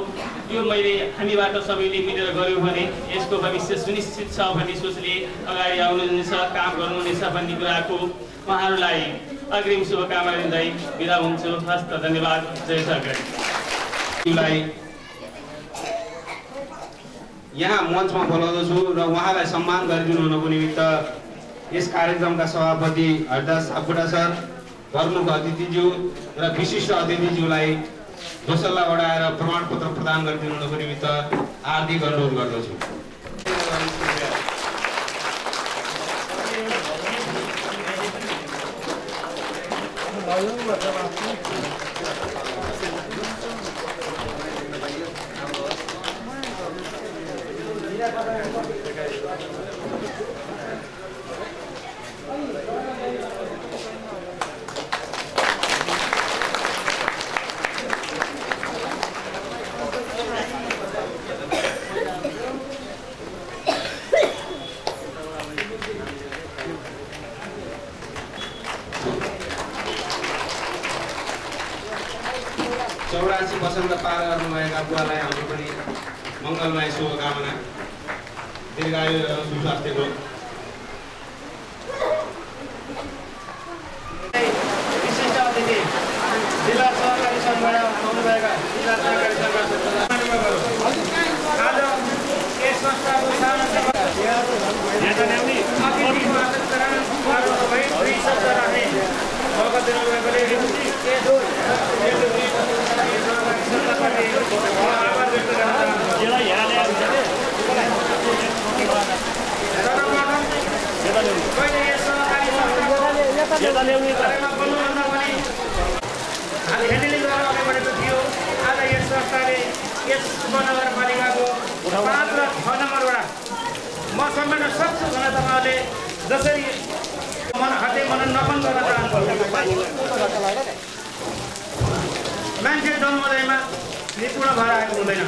यो मैले हामीबाट सबैले मिलेर गऱ्यौँ भने यसको भविष्य सुनिश्चित छ भन्ने सोचले अगाडि आउनुहुनेछ काम गर्नुहुनेछ भन्ने कुराको उहाँहरूलाई अग्रिम शुभकामना दिँदै बिदा हुन्छु। हस्त धन्यवाद। जय सरकारी यहाँ मञ्चमा बोलाउँदछु र उहाँलाई सम्मान गरिदिनु हुनुको निमित्त यस कार्यक्रमका सभापति हरिदास सापकोटा सर प्रमुख अतिथिज्यू र विशिष्ट अतिथिज्यूलाई दोसल्ला बढाएर प्रमाणपत्र प्रदान गरिदिनुको निमित्त हार्दिक अनुरोध गर्दछु। चौरासी वसन्त पार गर्नुभएका बुवालाई हाम्रो पनि मङ्गलमय शुभकामना दीर्घायु र सुस्वास्थ्यको विशिष्ट अतिथि जिल्ला सहकारी सङ्घबाट आउनुभएका जिल्ला सहकारी सङ्घ आज यस संस्थाको साना सेवा अतिथि महासञ्चालन भई दुई शब्द राख्ने मौका दिनुभएकोले यस संस्थाप्रति म आभार व्यक्त गर्न चाहन्छु सर्वप्रथम पहिले यस सहकारी संस्थाको बारेमा बोल्नुभन्दा पनि हामी हेन्डेलिङद्वारा अगाडि बढेको थियो आज यस संस्थाले यस उपनगरपालिकाको पाँच र छ नम्बरबाट म समेट्न सक्छु भने तपाईँहरूले जसरी मन खाँदै मन नफन गर्न चाहन्छ मान्छे जन्मदैमा निपुण भएर आएको हुँदैन।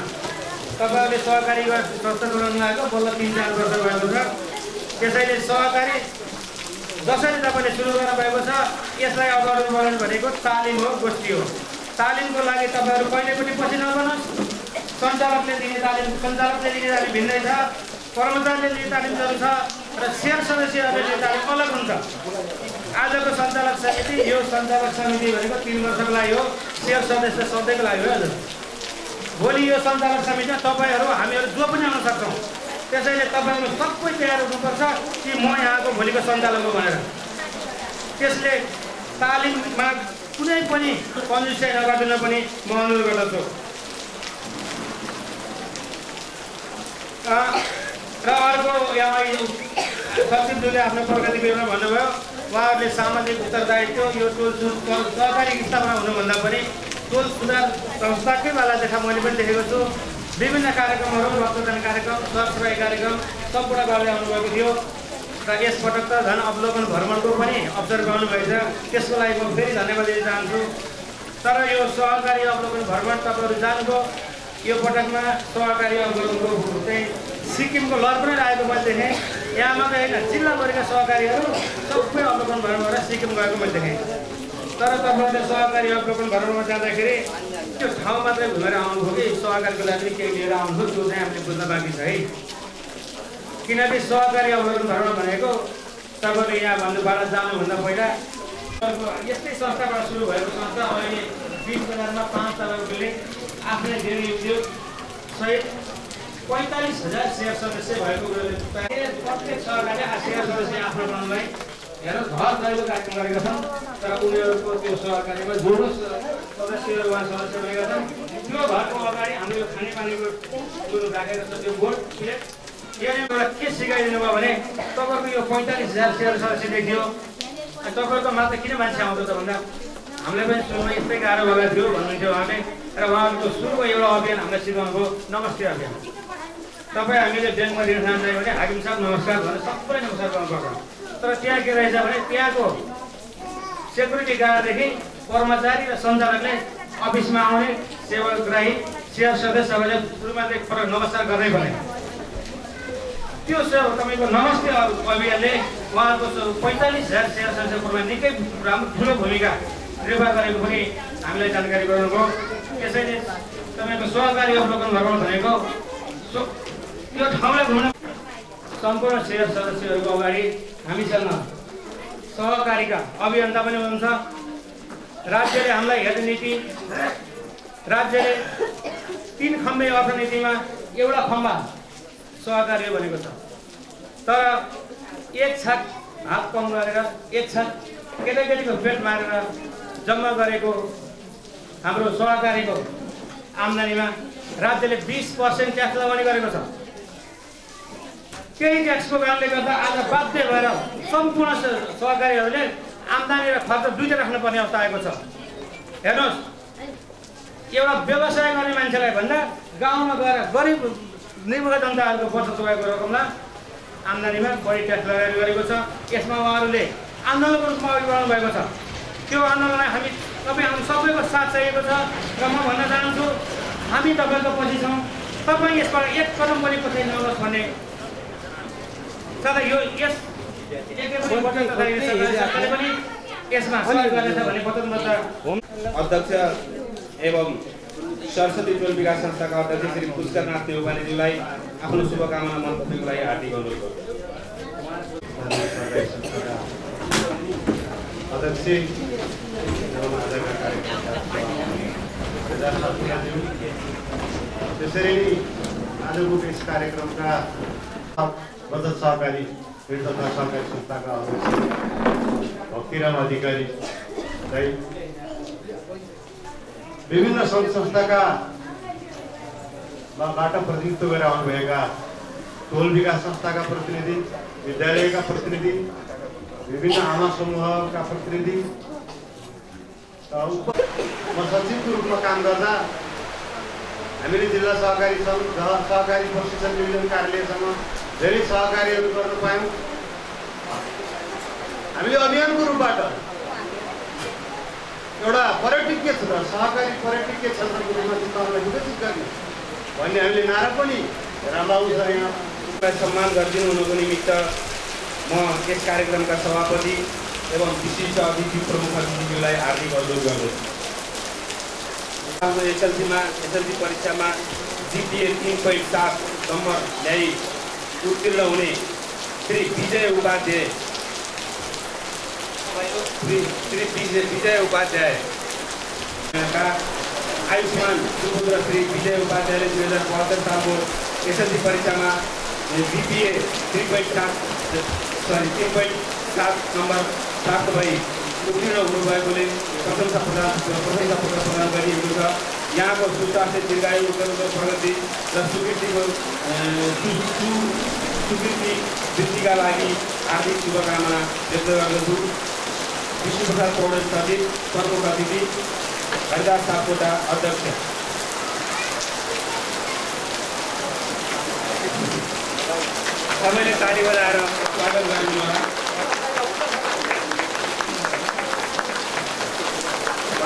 तपाईँहरूले सहकारी संस्था बनाउनु भएको बल्ल तिन चार वर्ष भएको छ। त्यसैले सहकारी जसरी तपाईँले सुरु गर्नुभएको छ यसलाई अगाडि बढाउनु भनेको तालिम हो गोष्ठी हो। तालिमको लागि तपाईँहरू कहिले पनि पछि नबनुहोस् सञ्चालकले दिने तालिम सञ्चालकले दिने तालिम भिन्दै छ कर्मचारीले दिने तालिम छ र सेयर सदस्यहरूले दिने तालिम अलग हुन्छ। आजको सञ्चालक समिति यो सञ्चालक समिति भनेको तिन वर्षको लागि हो सेयर सदस्य सधैँको लागि हो हजुर। भोलि यो सञ्चालक समितिमा तपाईँहरू हामीहरू जो पनि आउन सक्छौँ त्यसैले तपाईँहरू सबै तयार हुनुपर्छ कि म यहाँको भोलिको सञ्चालक हो भनेर। त्यसले तालिममा कुनै पनि कन्जुसिया नगरिदिन पनि म अनुरोध गर्दछु। र अर्को यहाँ सचिवज्यूले आफ्नो प्रगति विवरण भन्नुभयो। उहाँहरूले सामाजिक उत्तरदायित्व यो टोल सरकारी स्थापना हुनुभन्दा पनि टोल सुधार संस्थाकै वाला देखा मैले पनि देखेको छु। विभिन्न कार्यक्रमहरू रक्तदान कार्यक्रम सरसफाइ कार्यक्रम सम्पूर्ण गर्दै आउनुभएको थियो। र यसपटक त झन् अवलोकन भ्रमणको पनि अवसर छ त्यसको लागि म फेरि धन्यवाद दिन चाहन्छु। तर यो सहकारी अवलोकन भ्रमण तपाईँहरू जानुभयो। यो पटकमा सहकारी अवलोकनको चाहिँ सिक्किमको पनि आएको मैले देखेँ यहाँ मात्रै होइन जिल्लाभरिका सहकारीहरू सबै अवलोकन भ्रमण गरेर सिक्किम गएको मैले देखेँ तर तपाईँहरूले सहकारी अवलोकन भ्रमणमा जाँदाखेरि त्यो ठाउँ मात्रै घुमेर आउनुभयो कि सहकारीको लागि केही लिएर आउनुभयो त्यो चाहिँ हामीले बुझ्न बाँकी छ है। किनकि सहकारी अवलोकन भ्रमण भनेको तपाईँहरू यहाँ भन्नुभयो जानुभन्दा पहिला यस्तै संस्थाबाट सुरु भएको संस्था अहिले बिस बजारमा पाँच बिल्डिङ आफ्नै दिने उद्योग सहित पैँतालिस हजार सेयर सदस्य भएको कुरोले प्रत्येक सहकारीले आ सेयर सदस्य आफ्नो बनाउनलाई हेर घर दैलो कार्यक्रम गरेका छन् तर उनीहरूको त्यो सहकारीमा जोडो सदस्यहरू उहाँ सदस्य बनेका छन्। त्यो घरको अगाडि हाम्रो यो खानेपानीको कुरो राखेको छ त्यो बोर्ड एउटा के सिकाइदिनु भयो भने तपाईँको यो पैँतालिस हजार सेयर सदस्य देखियो। अनि तपाईँहरूको मात्र किन मान्छे आउँछ त भन्दा हामीलाई पनि सुरुमा यस्तै गाह्रो भएको थियो भन्नुहुन्थ्यो उहाँले र उहाँको सुरुको एउटा अभियान हामीलाई सिकाउनु भयो नमस्ते अभियान। तपाईँ हामीले ब्याङ्कमा ऋण खान भने हाकिम साहब नमस्कार भनेर सबैलाई नमस्कार गर्नुपर्छ तर त्यहाँ के रहेछ भने त्यहाँको सेक्युरिटी गार्डदेखि कर्मचारी र सञ्चालकले अफिसमा आउने सेवाग्राही सेयर सदस्य सबैले सुरुमा चाहिँ फरक नमस्कार गर्नै पर्ने त्यो सेवा तपाईँको नमस्ते अभियानले उहाँको पैँतालिस हजार सेयर सदस्यपुरमा निकै राम्रो ठुलो भूमिका निर्वाह गरेको पनि हामीलाई जानकारी गराउनुभयो। त्यसैले तपाईँको सहकारी अवलोकन गराउनु भनेको यो ठाउँलाई घुम्न सम्पूर्ण सेयर सदस्यहरूको अगाडि हामीसँग सहकारीका अभियन्ता पनि हुनुहुन्छ। राज्यले हामीलाई हेर्ने नीति राज्यले तिन खम्बे अर्थनीतिमा एउटा खम्बा सहकारी भनेको छ। तर एक छाक हात कम गरेर एक छाक केटाकेटीको पेट मारेर जम्मा गरेको हाम्रो सहकारीको आम्दानीमा राज्यले बिस पर्सेन्ट ट्याक्स लगाउने गरेको छ। केही ट्याक्सको कारणले गर्दा आज बाध्य भएर सम्पूर्ण सहकारीहरूले आम्दानी र खर्च दुइटै राख्नुपर्ने अवस्था आएको छ। हेर्नुहोस् एउटा व्यवसाय गर्ने मान्छेलाई भन्दा गाउँमा गएर गरिब निर्मुख जनताहरूको वर्ष चुकाएको रकमलाई आम्दानीमा बढी ट्याक्स लगाएर गरेको छ। यसमा उहाँहरूले आन्दोलनको रूपमा अघि बढाउनु भएको छ। त्यो आन्दोलनलाई हामी तपाईँ हाम्रो सबैको साथ चाहिएको छ र म भन्न चाहन्छु हामी तपाईँको पछि छौँ। तपाईँ यसबाट एक कदम पनि पछि नहोस् भन्ने तथा यो यस पनि यसमा अध्यक्ष एवं सरस्वती टोल विकास संस्थाका अध्यक्ष श्री पुष्करनाथ देवपानीज्यूलाई आफ्नो शुभकामना मन्तव्यको लागि हार्दिक अनुरोध अध्यक्ष एवं आजका कार्यक्रमका त्यसरी नै आजको यस कार्यक्रमका बचत सहकारी ऋण तथा सहकारी संस्थाका अध्यक्ष भक्तिराम अधिकारी विभिन्न सङ्घ संस्थाका बाट प्रतिनिधित्व गरेर आउनुभएका टोल विकास संस्थाका प्रतिनिधि विद्यालयका प्रतिनिधि विभिन्न आमा समूहका प्रतिनिधि म सचिवको रूपमा काम गर्दा हामीले जिल्ला सहकारी सङ्घ सहकारी प्रशिक्षण डिभिजन कार्यालयसँग धेरै सहकारीहरू गर्न पायौँ। हामीले अभियानको रूपबाट एउटा पर्यटकीय क्षेत्र सहकारी पर्यटकीय क्षेत्रको रूपमा चितवनलाई विकसित गर्ने भन्ने हामीले नारा पनि रामबाबु सर यहाँ सम्मान गरिदिनु हुनुको निमित्त म यस कार्यक्रमका सभापति एवं विशिष्ट अतिथि प्रमुख अतिथिज्यूलाई हार्दिक अनुरोध गर्दछु। एसएलसीमा एसएलसी परीक्षामा जिपिए तिन पोइन्ट सात नम्बर ल्याई उत्तीर्ण हुने श्री विजय उपाध्याय। श्री श्री विजय विजय उपाध्याय। आयुष्मान सुपुत्र श्री विजय उपाध्यायले दुई हजार बहत्तर सालको एसएलसी परीक्षामा जिपिए थ्री पोइन्ट सात सरी तिन पोइन्ट सात नम्बर प्राप्त भई। उत्तीर्ण हुनुभएकोले प्रशंसा प्रदान प्रशंसा पत्र प्रदान गरिएको छ। यहाँको सुस्वास्थ्य दीर्घायु उत्तरोत्तर प्रगति र स्वीकृतिको स्वीकृति वृद्धिका लागि हार्दिक शुभकामना व्यक्त गर्दछु। विष्णु प्रसाद पौडेल सचिव प्रमुख अतिथि हरिदास सापकोटा अध्यक्ष। सबैले ताली बजाएर स्वागत गरिदिनु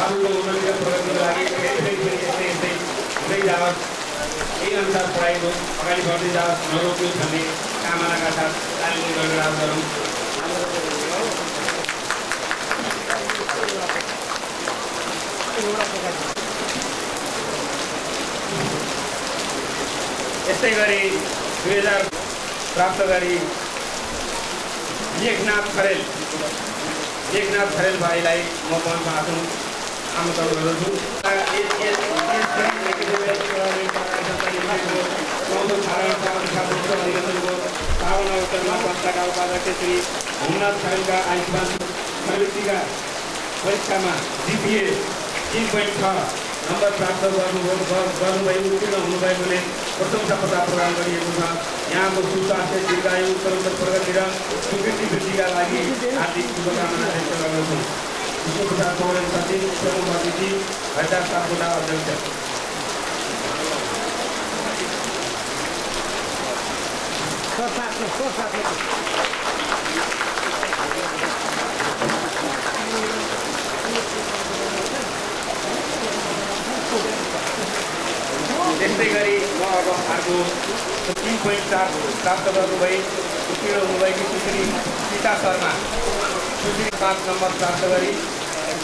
होला बाबुको उन्नति र प्रगतिको लागि फेरि फेरि फेरि यस्तै यस्तै हुँदै जाओस् यही अनुसार अगाडि बढ्दै जाओस् भन्ने कामनाका साथ गरौँ यस्तै गरी दुई हजार प्राप्त गरी लेखनाथ खरेल लेखनाथ खरेल भाइलाई म आफ्नो संस्थाका उपाध्यक्ष श्री परीक्षामा जिपिए तिन पोइन्ट छ नम्बर प्राप्त गर्नुभयो गर- गर्नुभएको उत्तीर्ण हुनुभएकोले प्रशंसा पत्र प्रदान गरिएको छ यहाँको सुस्वास्थ्य दीर्घायु प्रगति र स्वीकृति वृद्धिका लागि हार्दिक शुभकामना व्यक्त गर्दछु विष्णुप्रसाद पौडेल सचिव अध्यक्ष त्यस्तै गरी म अब अर्को तिन पोइन्ट चार प्राप्त गर्नुभई उत्तीर्ण हुनुभएकी सुश्री सीता शर्मा सुश्री पाँच नम्बर प्राप्त गरी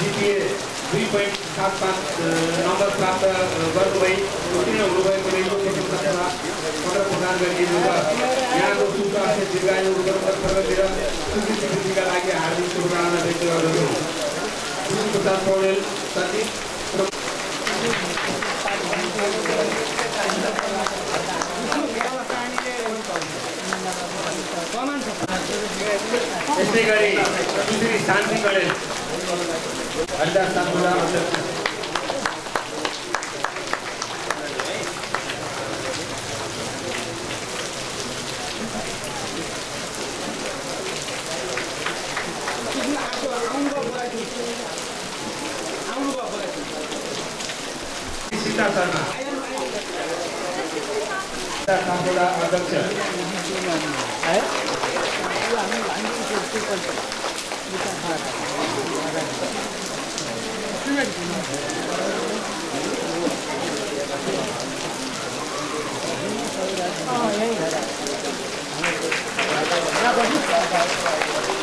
जिपिए दुई पोइन्ट सात पाँच नम्बर प्राप्त गर्नुभई उत्तीर्ण प्रशंसा पत्र प्रदान गरिएको छ। यहाँको सुस्वास्थ्य दीर्घायु उत्तरोत्तर प्रगति र स्वीकृति वृद्धिका लागि हार्दिक शुभकामना व्यक्त गर्दछु। विष्णु प्रसाद पौडेल त्यस्तै गरी सुश्री शान्ति कडेल हरिदास सापकोटा अध्यक्ष सीता शर्मा सीता सापकोटा अध्यक्ष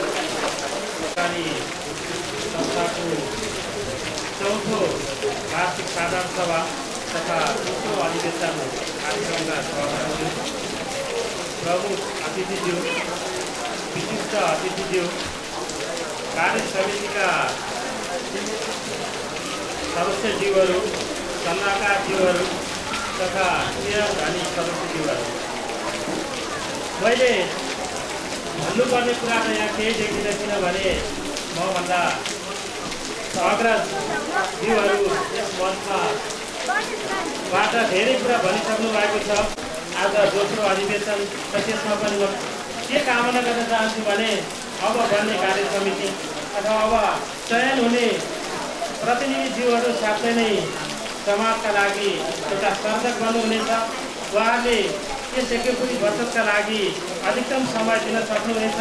सरकारी संस्थाको चौथो वार्षिक साधारण सभा तथा कार्यक्रमका सहभागी प्रमुख अतिथिज्यू विशिष्ट अतिथिज्यू कार्य समितिका सदस्यज्यूहरू सल्लाहकारज्यूहरू तथा चिरधनी सदस्यज्यूहरू मैले भन्नुपर्ने कुरा त यहाँ केही देखिँदैन किनभने मभन्दा अग्रजीहरू यस मञ्चमा बाट धेरै कुरा भनिसक्नु भएको छ। आज दोस्रो अधिवेशन र त्यसमा पनि म के कामना गर्न चाहन्छु भने अब बन्ने कार्य समिति अथवा अब चयन हुने प्रतिनिधिज्यूहरू साथै नै समाजका लागि एउटा सर्जक बन्नुहुनेछ। उहाँले यस एकेपुरी बचतका लागि अधिकतम समय दिन सक्नुहुनेछ?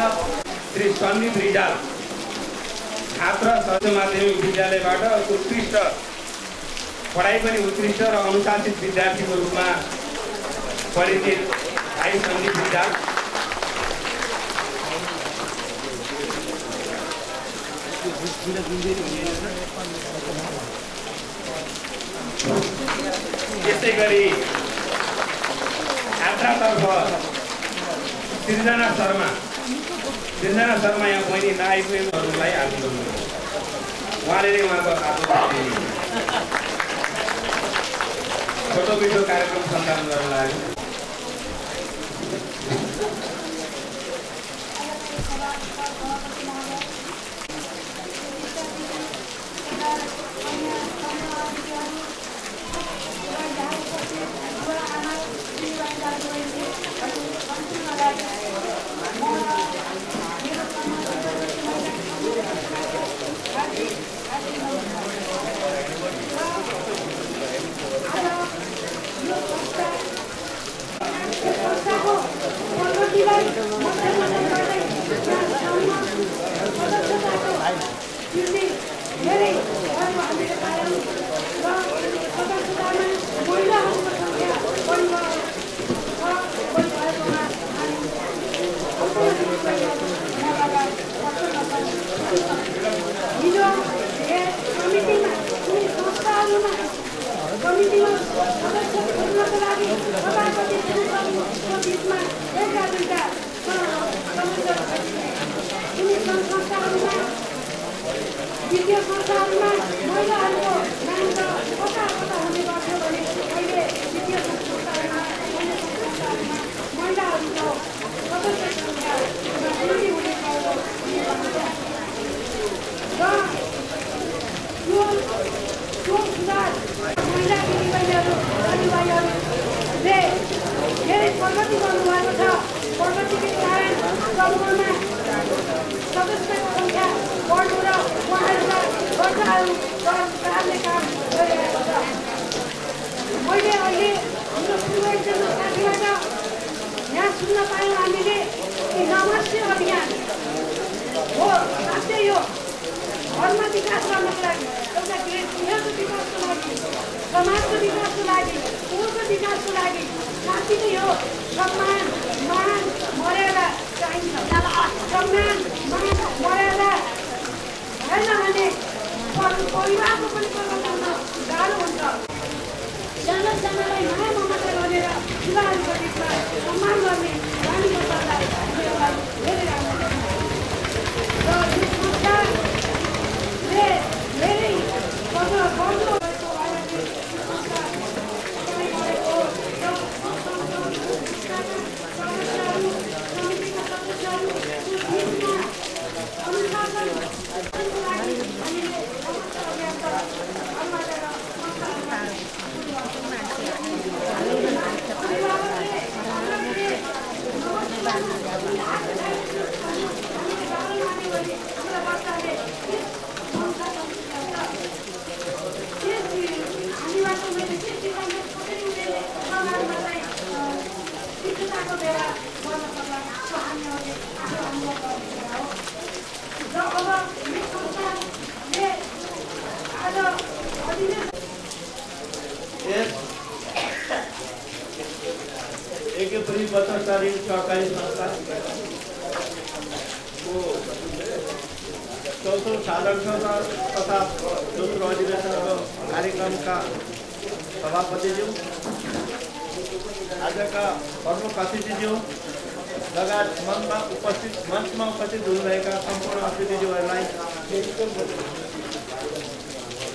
श्री सन्दीप रिजाल छात्र सत्य माध्यमिक विद्यालयबाट उत्कृष्ट पढाइ पनि उत्कृष्ट र अनुशासित विद्यार्थीको रूपमा परिचित भाइ सन्दीप रिजाल त्यस्तै गरी छात्रातर्फ सृजना शर्मा। सृजना शर्मा यहाँ बहिनी नआइपुगेकोहरूलाई गर्नु उहाँले नै उहाँको आफ्नो फोटो भिडियो कार्यक्रम सञ्चालन गर्न लाग्यो पत्रकारी सहकारी संस्थाको चौथो सभा तथा दोस्रो अधिवेशनको कार्यक्रमका सभापतिज्यू आजका प्रमुख अतिथिज्यू लगायत मञ्चमा उपस्थित मञ्चमा उपस्थित हुनुभएका सम्पूर्ण अतिथिज्यूहरूलाई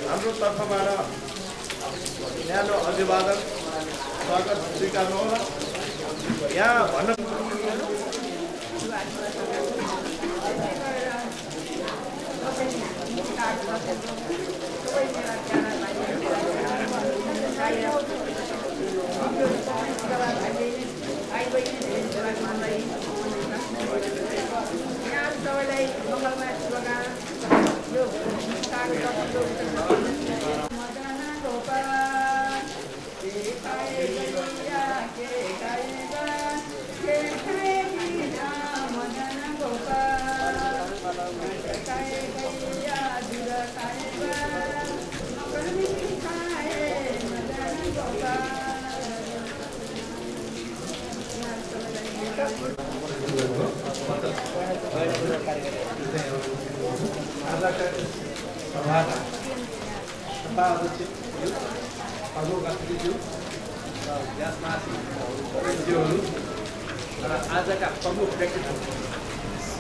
हाम्रो तर्फबाट न्यानो अभिवादन स्वागत स्वीकार्नुहोला।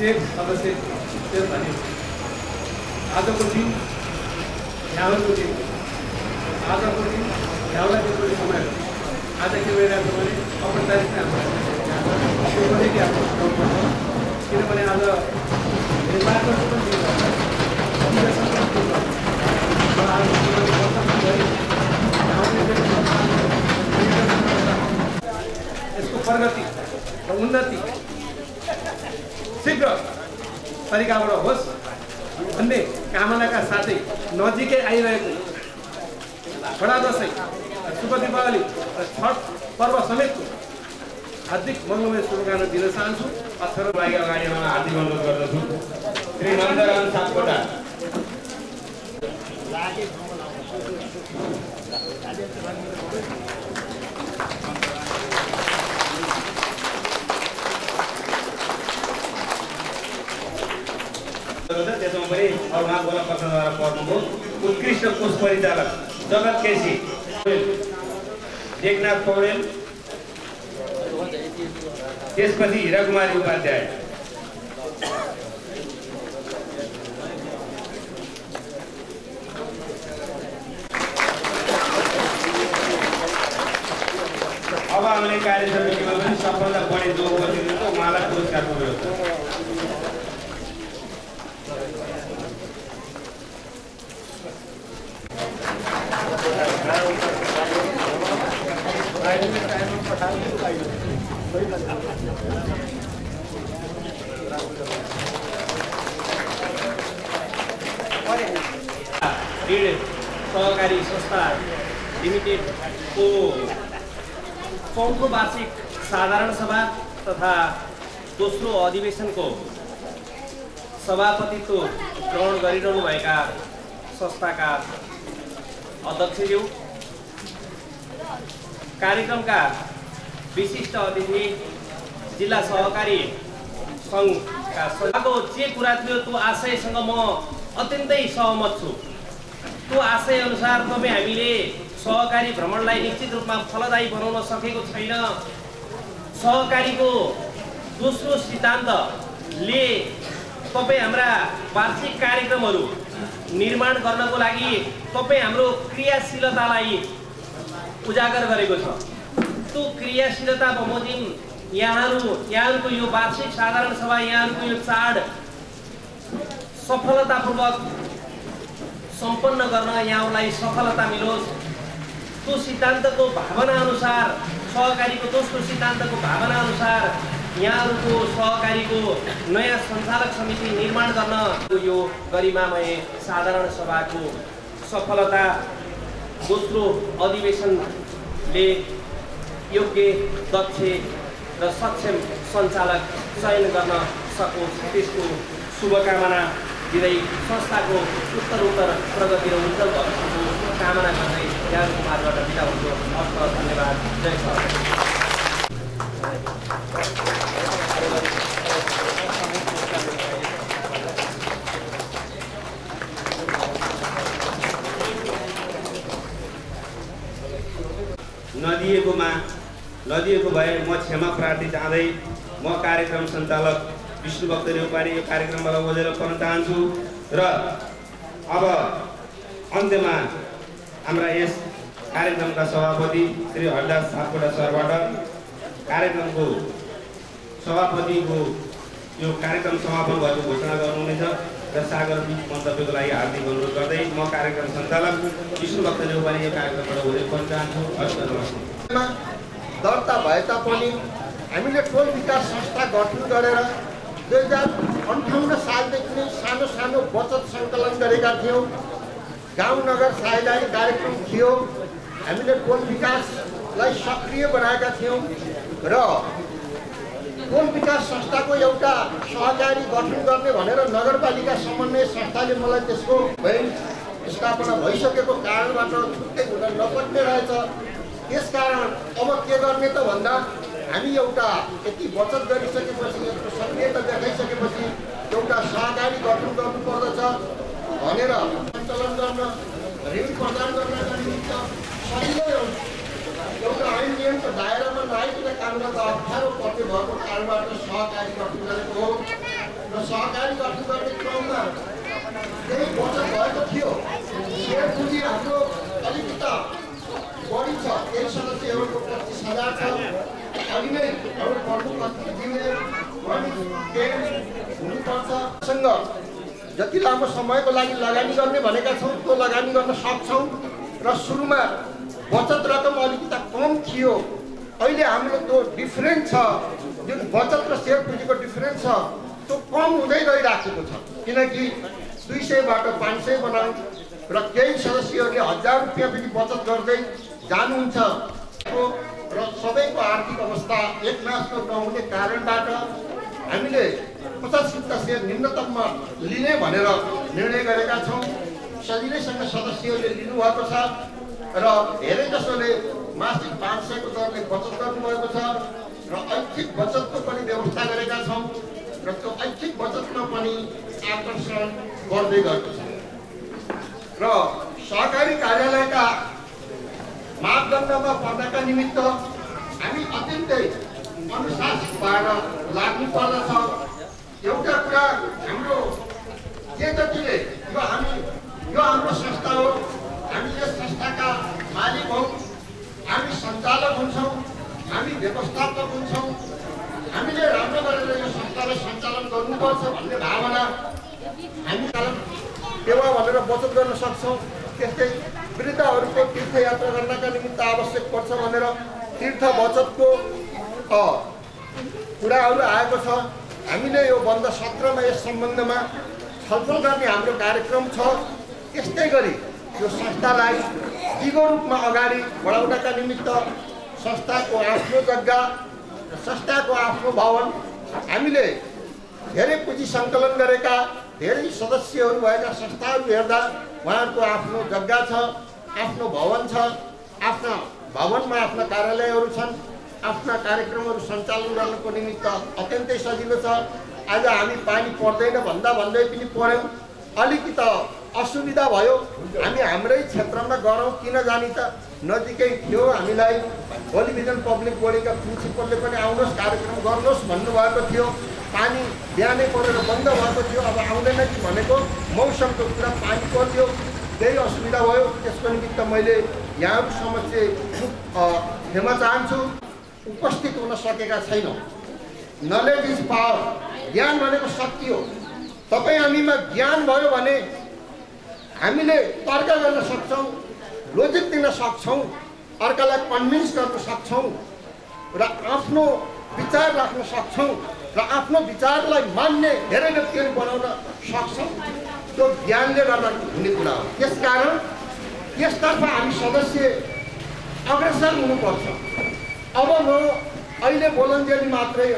ser, a você हुन्छ त्यसमा पनि अरू उहाँ गोला प्रसादद्वारा पढ्नुभयो। उत्कृष्ट कोष परिचालक जगत केसी। एकनाथ पौडेल। त्यसपछि हिरा कुमारी उपाध्याय। अब हामीले कार्य समितिमा पनि सबभन्दा बढी जो उपस्थित हुन्छ उहाँलाई पुरस्कारको व्यवस्था सहकारी संस्था लिमिटेडको चौथो वार्षिक साधारण सभा तथा दोस्रो अधिवेशनको सभापतित्व ग्रहण गरिरहनुभएका संस्थाका अध्यक्षज्यू कार्यक्रमका विशिष्ट अतिथि जिल्ला सहकारी सङ्घका सभाको जे कुरा थियो त्यो आशयसँग म अत्यन्तै सहमत छु। त्यो आशय अनुसार तपाईँ हामीले सहकारी भ्रमणलाई निश्चित रूपमा फलदायी बनाउन सकेको छैन। सहकारीको दोस्रो सिद्धान्तले तपाईँ हाम्रा वार्षिक कार्यक्रमहरू निर्माण गर्नको लागि तपाईँ हाम्रो क्रियाशीलतालाई उजागर गरेको छ। त्यो क्रियाशीलता बमोजिम यहाँहरू यहाँहरूको यो वार्षिक साधारण सभा यहाँहरूको यो चाड सफलतापूर्वक सम्पन्न गर्न यहाँहरूलाई सफलता मिलोस्। त्यो सिद्धान्तको भावना अनुसार सहकारीको दोस्रो सिद्धान्तको भावना अनुसार यहाँहरूको सहकारीको नयाँ सञ्चालक समिति निर्माण गर्न यो गरिमामय साधारण सभाको सफलता दोस्रो अधिवेशनले योग्य दक्ष र सक्षम सञ्चालक चयन गर्न सकोस् त्यसको शुभकामना दिँदै संस्थाको उत्तरोत्तर प्रगति र उज्जवल भविष्यको कामना गर्दै यहाँहरूको मार्गबाट बिदा हुन्छु। हस्त धन्यवाद। जय सर। नदिएकोमा नदिएको भए म क्षमा प्रार्थी चाहँदै म कार्यक्रम सञ्चालक विष्णु भक्त यो कार्यक्रमबाट ओझेर गर्न चाहन्छु र अब अन्त्यमा हाम्रा यस कार्यक्रमका सभापति श्री हरिदास सापकोटा सरबाट कार्यक्रमको सभापतिको यो कार्यक्रम समापन भएको घोषणा गर्नुहुनेछ। र सागर बिच मन्तव्यको लागि हार्दिक अनुरोध गर्दै म कार्यक्रम सञ्चालक विष्णु भक्त यो कार्यक्रमबाट ओझेर गर्न चाहन्छु। मा दर्ता भए तापनि हामीले टोल विकास संस्था गठन गरेर दुई हजार अन्ठाउन्न सालदेखि नै सानो सानो बचत सङ्कलन गरेका थियौँ। गाउँ नगर साझेदारी कार्यक्रम थियो। हामीले टोल विकासलाई सक्रिय बनाएका थियौँ। र टोल विकास संस्थाको एउटा सहकारी गठन गर्ने भनेर नगरपालिका समन्वय संस्थाले मलाई त्यसको स्थापना भइसकेको कारणबाट छुट्टै हुन नपर्ने रहेछ। त्यसकारण अब के गर्ने त भन्दा हामी एउटा यति बचत गरिसकेपछि यत्रो सक्रियता देखाइसकेपछि एउटा सहकारी गठन गर्नुपर्दछ भनेर सञ्चालन गर्न ऋण प्रदान गर्नका निमित्त सजिलै एउटा ऐन नियमको दायरामा नआइकन काम गर्दा अप्ठ्यारो पर्ने भएको कारणबाट सहकारी गठन गरेको हो र सहकारी गठन गर्ने क्रममा केही बचत भएको थियो सेयर पुँजी हाम्रो अलिकति बढी छ केही सदस्यहरूको पच्चिस हजार छ अघि नै हाम्रो प्रमुख अतिथिज्यूले हुनुपर्छ सँग जति लामो समयको लागि लगानी गर्ने भनेका छौँ त्यो लगानी गर्न सक्छौँ र सुरुमा बचत रकम अलिकति कम थियो। अहिले हाम्रो त्यो डिफ्रेन्ट छ। जुन बचत र सेयर पुँजीको डिफ्रेन्स छ त्यो कम हुँदै गइराखेको छ। किनकि दुई सयबाट पाँच सय बनाउँ र केही सदस्यहरूले हजार रुपियाँ पनि बचत गर्दै जानुहुन्छ। र सबैको आर्थिक अवस्था एकनासको नहुने कारणबाट हामीले पचास रुपियाँ सेयर न्यूनतममा लिने भनेर निर्णय गरेका छौँ। सजिलैसँग सदस्यहरूले लिनुभएको छ। र धेरै जसोले मासिक पाँच सयको दरले बचत गर्नुभएको छ र ऐच्छिक बचतको पनि व्यवस्था गरेका छौँ र त्यो ऐच्छिक बचतमा पनि आकर्षण बढ्दै गएको छ। र सहकारी कार्यालयका मापदण्डमा पर्नका निमित्त हामी अत्यन्तै अनुशासित भएर लाग्नु पर्दछ। एउटा कुरा हाम्रो जे जतिले यो हामी यो हाम्रो संस्था हो हामी यस संस्थाका मालिक हौँ। हामी सञ्चालक हुन्छौँ हामी व्यवस्थापक हुन्छौँ। हामीले राम्रो गरेर यो संस्थालाई सञ्चालन गर्नुपर्छ भन्ने भावना हामी टेवा भनेर बचत गर्न सक्छौँ। त्यस्तै वृद्धहरूको तीर्थयात्रा गर्नका निमित्त आवश्यक पर्छ भनेर तीर्थ बचतको कुराहरू आएको छ। हामीले यो बन्द सत्रमा यस सम्बन्धमा छलफल गर्ने हाम्रो कार्यक्रम छ। त्यस्तै गरी यो संस्थालाई दिगो रूपमा अगाडि बढाउनका निमित्त संस्थाको आफ्नो जग्गा र संस्थाको आफ्नो भवन हामीले धेरै पुँजी सङ्कलन गरेका धेरै सदस्यहरू भएका संस्थाहरू हेर्दा उहाँहरूको आफ्नो जग्गा छ आफ्नो भवन छ आफ्ना भवनमा आफ्ना कार्यालयहरू छन् आफ्ना कार्यक्रमहरू सञ्चालन गर्नको निमित्त अत्यन्तै सजिलो छ। आज हामी पानी पर्दैन भन्दा भन्दै पनि पऱ्यौँ अलिकति असुविधा भयो। हामी हाम्रै क्षेत्रमा गरौँ किन जाने त? नजिकै थियो हामीलाई। टेलिभिजन पब्लिक बोडीका प्रिन्सिपलले पनि आउनुहोस् कार्यक्रम गर्नुहोस् भन्नुभएको थियो। पानी बिहानै परेर बन्द भएको थियो अब आउँदैन कि भनेको मौसमको कुरा पानी पर्थ्यो त्यही असुविधा भयो। त्यसको निमित्त मैले यहाँहरू समक्ष क्षमा चाहन्छु। उपस्थित हुन सकेका छैनौँ। नलेज इज पावर ज्ञान भनेको शक्ति हो। तपाईँ हामीमा ज्ञान भयो भने हामीले तर्क गर्न सक्छौँ लोजिक दिन सक्छौँ अर्कालाई कन्भिन्स गर्न सक्छौँ र आफ्नो विचार राख्न सक्छौँ र आफ्नो विचारलाई मान्ने धेरै व्यक्तिहरू बनाउन सक्छौँ। त्यो ज्ञानले गर्दा हुने कुरा हो। त्यसकारण यसतर्फ हामी सदस्य अग्रसर हुनुपर्छ। अब म अहिले बोलन्जेली मात्रै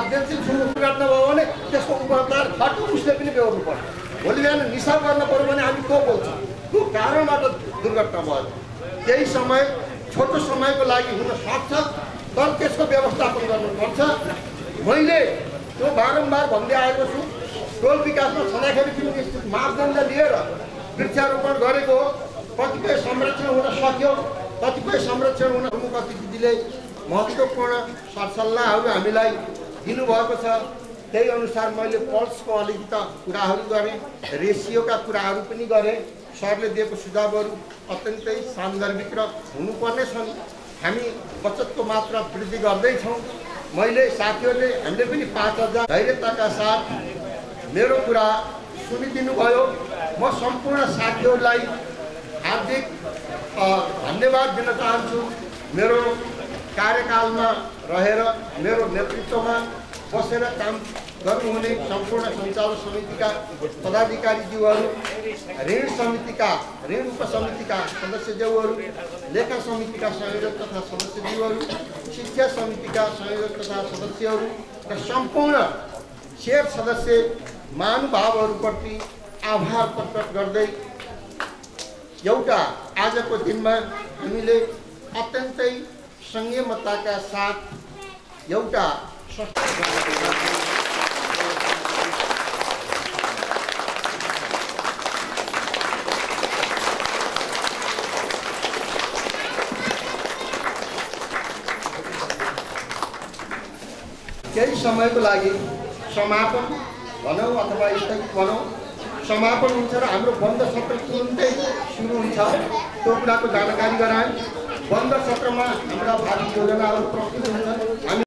अध्यक्ष छु गर्नुभयो भने त्यसको उपचार खट उसले पनि बेहोर्नु पर्छ भोलि बिहान निसा गर्न पऱ्यो भने हामी को बोल्छौँ? त्यो कारणबाट दुर्घटना भयो। केही समय छोटो समयको लागि हुन सक्छ तर त्यसको व्यवस्थापन गर्नुपर्छ। मैले त्यो बारम्बार भन्दै आएको छु टोल विकासमा छँदाखेरि पनि निश्चित मापदण्ड लिएर वृक्षारोपण गरेको हो। कतिपय संरक्षण हुन सक्यो कतिपय संरक्षण हुन प्रमुख अतिथिले महत्त्वपूर्ण सरसल्लाहहरू हामीलाई दिनुभएको छ। त्यही अनुसार मैले पल्सको अलिकति कुराहरू गरेँ रेसियोका कुराहरू पनि गरेँ। सरले दिएको सुझावहरू अत्यन्तै सान्दर्भिक र हुनुपर्ने छन्। हामी बचतको मात्रा वृद्धि गर्दैछौँ। मैले साथीहरूले हामीले पनि पाँच हजार धैर्यताका साथ मेरो कुरा सुनिदिनु भयो म सम्पूर्ण साथीहरूलाई हार्दिक धन्यवाद दिन चाहन्छु। मेरो कार्यकालमा रहेर मेरो नेतृत्वमा बसेर काम गर्नुहुने सम्पूर्ण सञ्चालक समितिका पदाधिकारीज्यूहरू ऋण समितिका ऋण उपसमितिका सदस्यज्यूहरू लेखा समितिका संयोजक तथा सदस्यज्यूहरू शिक्षा समितिका संयोजक तथा सदस्यहरू र सम्पूर्ण सेयर सदस्य महानुभावहरूप्रति आभार प्रकट गर्दै एउटा आजको दिनमा हामीले अत्यन्तै संयमताका साथ एउटा केही समयको लागि समापन भनौँ अथवा स्थगित भनौँ। समापन हुन्छ र हाम्रो बन्द सत्र तुरुन्तै सुरु हुन्छ। त्यो कुराको जानकारी गराएँ बन्द सत्रमा हाम्रा भावी योजनाहरू प्रस्तुत हुन्छन्। हामी